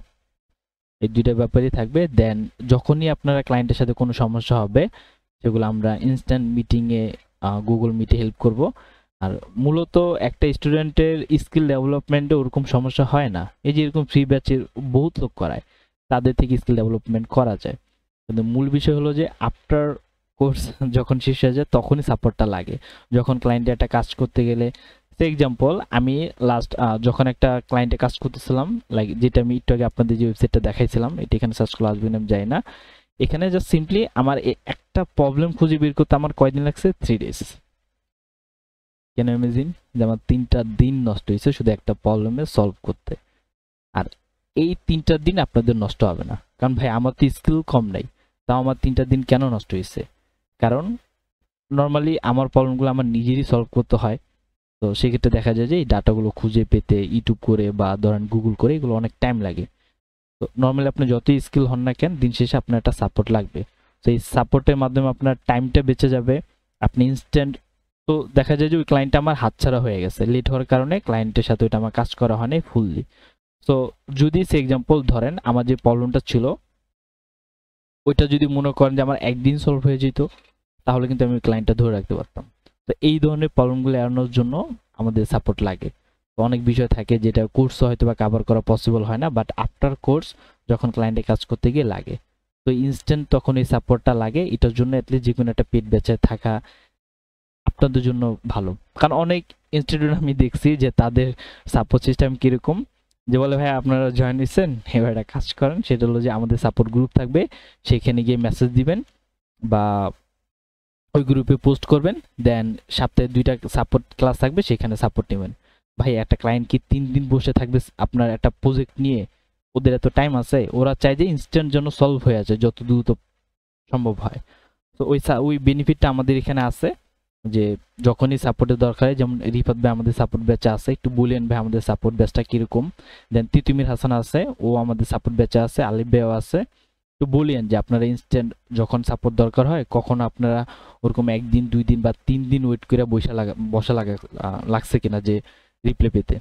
এই দুইটা ব্যাপারই থাকবে। দেন যখনই আপনারা ক্লায়েন্টের সাথে কোনো সমস্যা হবে, সেগুলো আমরা ইনস্ট্যান্ট মিটিংয়ে গুগল মিটে হেল্প করব। আর মূলত একটা স্টুডেন্টের স্কিল ডেভেলপমেন্টে ওরকম সমস্যা হয় না। এই যে এরকম ফ্রি ব্যাচের বহুত লোক করায়, তাদের থেকে স্কিল ডেভেলপমেন্ট করা যায়। কিন্তু মূল বিষয় হলো যে আফটার কোর্স যখন শেষ হয়ে যায়, তখনই সাপোর্টটা লাগে। যখন ক্লায়েন্টে একটা কাজ করতে গেলে ফর এক্সাম্পল আমি লাস্ট যখন একটা ক্লায়েন্টে কাজ করতেছিলাম লাইক যেটা আমি একটু আগে আপনাদের যে ওয়েবসাইটটা দেখাইছিলাম, এটা এখানে সার্চ করে আসবেন, আমি যাই না। এখানে জাস্ট সিম্পলি আমার একটা প্রবলেম খুঁজে বের করতে আমার কয়দিন লাগছে? থ্রি ডেজ কেন ইমেজিন যে আমার তিনটা দিন নষ্ট হয়েছে শুধু একটা প্রবলেমে সলভ করতে। আর এই তিনটা দিন আপনাদের নষ্ট হবে না। কারণ ভাই, আমার তো স্কিল কম নাই। তাও আমার তিনটা দিন কেন নষ্ট হয়েছে? কারণ নর্মালি আমার প্রবলেমগুলো আমার নিজেরই সলভ করতে হয়। তো সেক্ষেত্রে দেখা যায় যে এই ডাটাগুলো খুঁজে পেতে ইউটিউব করে বা ধরেন গুগল করে, এগুলো অনেক টাইম লাগে। তো নর্মালি আপনি যতই স্কিল হন না কেন, দিন শেষে আপনার একটা সাপোর্ট লাগবে। তো এই সাপোর্টের মাধ্যমে আপনার টাইমটা বেঁচে যাবে। আপনি ইনস্ট্যান্ট তো দেখা যায় যে ওই ক্লায়েন্টটা আমার হাতছাড়া হয়ে গেছে লেট হওয়ার কারণে ক্লায়েন্টের সাথে ওইটা আমার কাজ করা হয়নি ফুললি তো যদি সে এক্সাম্পল ধরেন, আমার যে প্রবলেমটা ছিল, ওইটা যদি মনে করেন যে আমার একদিন সলভ হয়ে যেত, তাহলে কিন্তু আমি ক্লায়েন্টটা ধরে রাখতে পারতাম। তো এই ধরনের প্রবলেমগুলো এড়ানোর জন্য আমাদের সাপোর্ট লাগে। অনেক বিষয় থাকে যেটা কোর্স হয়তো বা কাভার করা পসিবল হয় না বাট আফটার কোর্স যখন ক্লায়েন্টে কাজ করতে গিয়ে লাগে। তো ইনস্ট্যান্ট তখন এই সাপোর্টটা লাগে, এটার জন্য অ্যাটলিস্ট যে কোনো একটা পেট বেঁচে থাকা আপনাদের জন্য ভালো। কারণ অনেক ইনস্টিটিউট আমি দেখছি যে তাদের সাপোর্ট সিস্টেম কীরকম। যে বলে ভাই আপনারা জয়েন নিচ্ছেন এবার একটা কাজ করেন, সেটা হলো যে আমাদের সাপোর্ট গ্রুপ থাকবে। সেখানে গিয়ে মেসেজ দিবেন বা ওই গ্রুপে পোস্ট করবেন। দেন সপ্তাহে দুইটা সাপোর্ট ক্লাস থাকবে, সেখানে সাপোর্ট নেবেন। ভাই, একটা ক্লায়েন্ট কি তিন দিন বসে থাকবে আপনার একটা প্রজেক্ট নিয়ে? ওদের এত টাইম আছে, ওরা চায় যে ইনস্ট্যান্ট জন্য সলভ হয়ে আছে যত দ্রুত সম্ভব হয়। তো ওই ওই বেনিফিটটা আমাদের এখানে আছে। যে যখনই সাপোর্টের দরকার হয়, যেমন রিফাত ভাই আমাদের সাপোর্ট ব্যাচে আছে, একটু বলেন ভাই আমাদের সাপোর্ট ব্যাচটা কীরকম? দেন তিতুমির হাসান আছে, ও আমাদের সাপোর্ট ব্যাচে আছে, আলিফ ভাইও আছে। একটু বলেন যে আপনারা ইনস্ট্যান্ট যখন সাপোর্ট দরকার হয়, কখন আপনারা ওরকম একদিন, দুই দিন বা তিন দিন ওয়েট করে বসা লাগা বসা লাগা লাগছে কিনা যে রিপ্লে পেতে?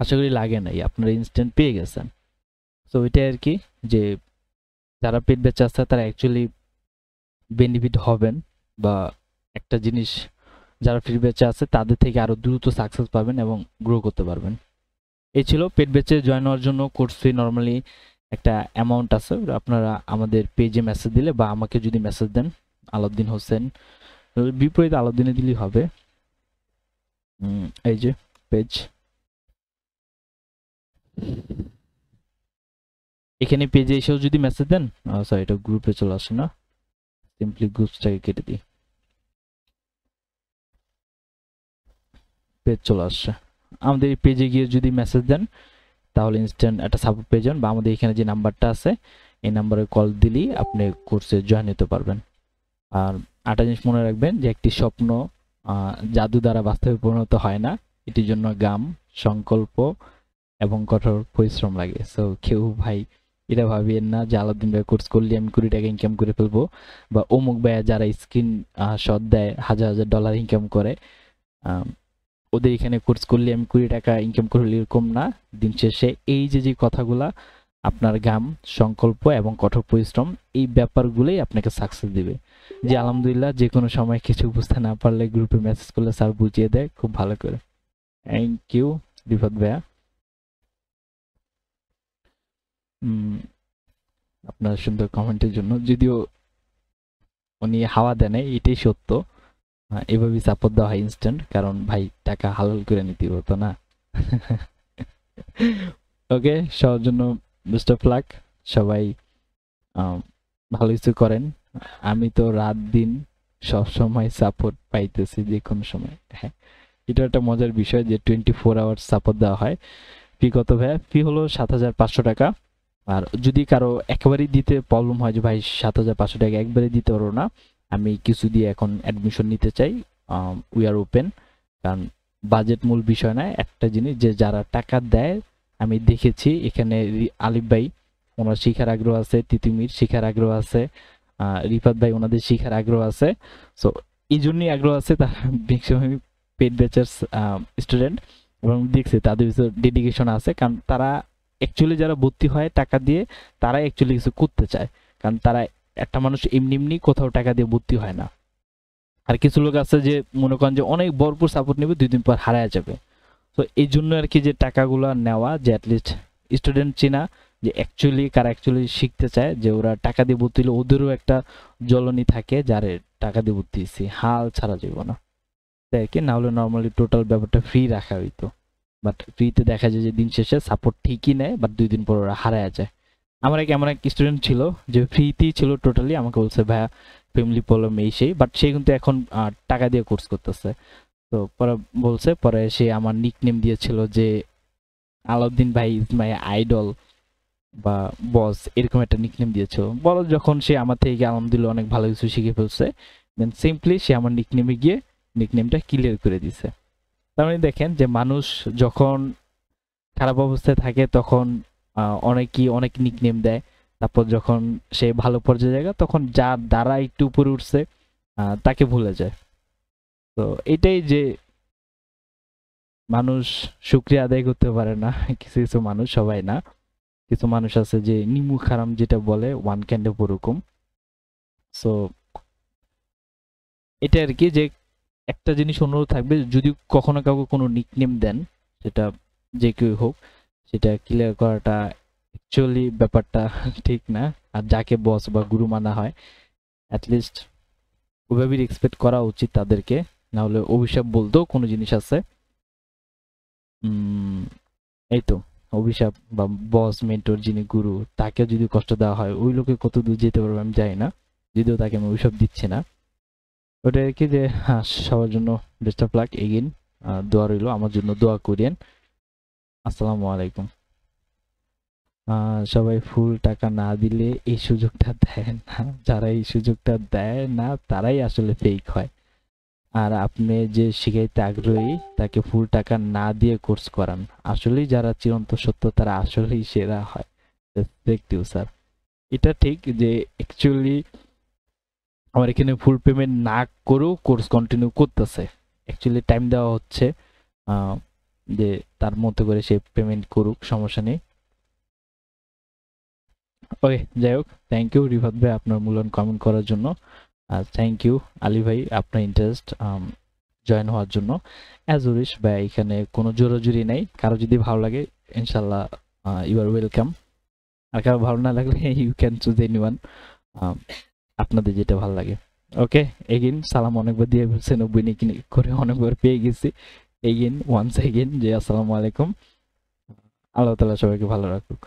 আশা করি লাগে নাই, আপনারা ইনস্ট্যান্ট পেয়ে গেছেন। তো ওইটাই আর কি, যে যারা পেট বেচে আসছে তারা অ্যাকচুয়ালি বেনিফিট হবেন বা একটা জিনিস যারা ফ্রি বেচে আছে, তাদের থেকে আরও দ্রুত সাকসেস পাবেন এবং গ্রো করতে পারবেন। এই ছিল পেট বেচে জয়েন হওয়ার জন্য কোর্স নর্মালি একটা অ্যামাউন্ট আছে, আপনারা আমাদের পেজে মেসেজ দিলে বা আমাকে যদি মেসেজ দেন, আলাউদ্দিন হোসেন, বিপরীত আলাউদ্দিনে দিলেই হবে। এই যে পেজ এখানে পেজে এসেও যদি মেসেজ দেন সরি এটা গ্রুপে চলে আসে না। সিম্পলি গ্রুপসটাকে কেটে দিই। পেজ চলে আসছে। আমাদের এই পেজে গিয়ে যদি মেসেজ দেন, তাহলে ইনস্ট্যান্ট একটা সাপোর্ট পেয়ে যান বা আমাদের এখানে যে নাম্বারটা আছে, এই নাম্বারে কল দিলেই আপনি কোর্সে জয়েন হতে পারবেন। আর আটা জিনিস মনে রাখবেন যে একটি স্বপ্ন জাদু দ্বারা বাস্তবে পরিণত হয় না। এটির জন্য গাম, সংকল্প এবং কঠোর পরিশ্রম লাগে। সো কেউ ভাই এটা ভাবিয়েন না যে আলাদিন ভাই কোর্স করলে আমি কুড়ি টাকা ইনকাম করে ফেলব। বা অমুক ভাইয়া যারা স্ক্রিন শট দেয়, হাজার হাজার ডলার ইনকাম করে ওদের এখানে কোর্স করলে আমি কুড়ি টাকা ইনকাম করলে এরকম না। দিন শেষে এই যে যে কথাগুলা, আপনার গাম সংকল্প এবং কঠোর পরিশ্রম, এই ব্যাপারগুলোই আপনাকে সাকসেস দিবে। যে আলহামদুলিল্লাহ যে কোনো সময় কিছু বুঝতে না পারলে গ্রুপে মেসেজ করলে স্যার বুঝিয়ে দেয়, খুব ভালো করে। থ্যাংক ইউ বিপদ ভাইয়া। আপনার সুন্দর কমেন্টের জন্য। যদিও উনি হাওয়া দেন এটাই সত্য। এভাবেই সাপোর্ট দেওয়া হয় ইনস্ট্যান্ট কারণ ভাই টাকা হালাল করে নিতে হতো না। ওকে সবার জন্য বেস্ট অফ লাক সবাই ভালো কিছু করেন। আমি তো রাত দিন সব সময় সাপোর্ট পাইতেছি যে কোনো সময়। হ্যাঁ এটা একটা মজার বিষয় যে টোয়েন্টি ফোর আওয়ার্স সাপোর্ট দেওয়া হয়। ফি কত ভাই ফি হলো সাত হাজার পাঁচশো টাকা। আর যদি কারও একেবারেই দিতে প্রবলেম হয় যে, ভাই, সাত হাজার পাঁচশো টাকা একবারে দিতে পারো না, আমি কিছু দিয়ে এখন অ্যাডমিশন নিতে চাই উই আর ওপেন কারণ বাজেট মূল বিষয় না, একটা জিনিস যে, যারা টাকা দেয়, আমি দেখেছি এখানে আলিফ ভাই, ওনার শিখার আগ্রহ আছে তিতুমির শিখার আগ্রহ আছে রিফাত ভাই ওনাদের শিখার আগ্রহ আছে। সো এই জন্যই আগ্রহ আছে, তারা ম্যাক্সিমাম পেড ব্যাচার স্টুডেন্ট এবং দেখছে, তাদের ভিতরে ডেডিকেশন আছে, কারণ তারা অ্যাকচুয়ালি যারা ভর্তি হয় টাকা দিয়ে তারা অ্যাকচুয়ালি কিছু করতে চায়। কারণ তারা একটা মানুষ এমনি এমনি কোথাও টাকা দিয়ে ভর্তি হয় না। আর কিছু লোক আছে যে মনে করেন যে অনেক ভরপুর সাপোর্ট নেবে, দুই দিন পর হারায় যাবে। তো এই জন্য আর কি যে টাকাগুলো নেওয়া, যে অ্যাটলিস্ট স্টুডেন্ট চিনা, যে অ্যাকচুয়ালি কারা অ্যাকচুয়ালি শিখতে চায়, যে ওরা টাকা দিয়ে ভর্তি হলে ওদেরও একটা জ্বলনি থাকে, যারে টাকা দিয়ে ভর্তি হাল ছাড়া যাব না। তাই কি না হলে নর্মালি টোটাল ব্যাপারটা ফ্রি রাখা হইতো। বাট ফ্রিতে দেখা যায় যে দিন শেষে সাপোর্ট ঠিকই নেয় বাট দুই দিন পর ওরা হারায় যায়। আমার এক এমন এক স্টুডেন্ট ছিল, যে ফ্রিতেই ছিল টোটালি আমাকে বলছে, ভাইয়া ফ্যামিলি প্রবলেম এই সেই। বাট সে কিন্তু এখন টাকা দিয়ে কোর্স করতেছে। তো পরে বলছে, পরে সে আমার নিক নেম দিয়েছিল যে আলাউদ্দিন ভাই ইজ মাই আইডল বা বস এরকম একটা নিক নেম দিয়েছিল। বলো যখন সে আমার থেকে আলহামদুলিল্লাহ অনেক ভালো কিছু শিখে ফেলছে দেন সিম্পলি সে আমার নিক নেমে গিয়ে নিক নেমটা ক্লিয়ার করে দিছে। তার মানে দেখেন যে মানুষ যখন খারাপ অবস্থায় থাকে তখন অনেকই, অনেক নিক নেম দেয়। তারপর যখন সে ভালো পর্যায়ে জায়গা তখন যার দ্বারা একটু উপরে উঠছে তাকে ভুলে যায়। তো এটাই যে মানুষ শুক্রিয়া আদায় করতে পারে না, কিছু কিছু মানুষ, সবাই না। কিছু মানুষ আছে যে নিমু খারাম যেটা বলে ওয়ান ক্যান্ডে ওরকম সো এটা আর কি যে একটা জিনিস অনুরোধ থাকবে, যদি কখনো কাউকে কোনো নিকনেম দেন, সেটা যে কেউ হোক, সেটা ক্লিয়ার করাটা অ্যাকচুয়ালি ব্যাপারটা ঠিক না। আর যাকে বস বা গুরু মানা হয় অ্যাটলিস্ট ওইভাবেই এক্সপেক্ট করা উচিত তাদেরকে। না হলে অভিশাপ বলতেও কোনো জিনিস আছে। এই তো, অভিশাপ বা বস মেন্টর যিনি গুরু তাকে যদি কষ্ট দেওয়া হয়, ওই লোকে কত দূর যেতে পারবে আমি জানি না। যদিও তাকে আমি অভিশাপ দিচ্ছি না। ওটা কি যে হ্যাঁ সবার জন্য বেস্ট অফ লাক এগেইন দোয়া রইল, আমার জন্য দোয়া করিয়েন আসসালামু আলাইকুম। সবাই ফুল টাকা না দিলে এই সুযোগটা দেয় না। যারা এই সুযোগটা দেয় না, তারাই আসলে ফেক হয়। আর আপনি যে শিখাইতে আগ্রহী, তাকে ফুল টাকা না দিয়ে কোর্স করান। আসলেই যারা চিরন্ত সত্য, তারা আসলেই সেরা হয়। রেসপেক্টিভ স্যার এটা ঠিক যে অ্যাকচুয়ালি আমার এখানে ফুল পেমেন্ট না করেও কোর্স কন্টিনিউ করতেছে। অ্যাকচুয়ালি টাইম দেওয়া হচ্ছে যে তার মতো করে সে পেমেন্ট করুক, সমস্যা নেই। ওকে যাই হোক থ্যাংক ইউ রিফাত ভাই আপনার মূল্যায়ন কমেন্ট করার জন্য। আর থ্যাংক ইউ আলী ভাই আপনার ইন্টারেস্ট জয়েন হওয়ার জন্য। অ্যাজ উইশ ভাই, এখানে কোনো জোরাজুরি নেই। কারও যদি ভালো লাগে ইনশাল্লাহ ইউ আর ওয়েলকাম আর কারও ভালো না লাগলে you can choose any one আপনাদের যেটা ভালো লাগে। ওকে এগেন সালাম অনেকবার দিয়ে ফেলছে নব্বই নিয়ে করে অনেকবার পেয়ে গেছি। এগেন ওয়ান্স এগেন যে আসসালামু আলাইকুম। আল্লাহ তালা সবাইকে ভালো রাখুক।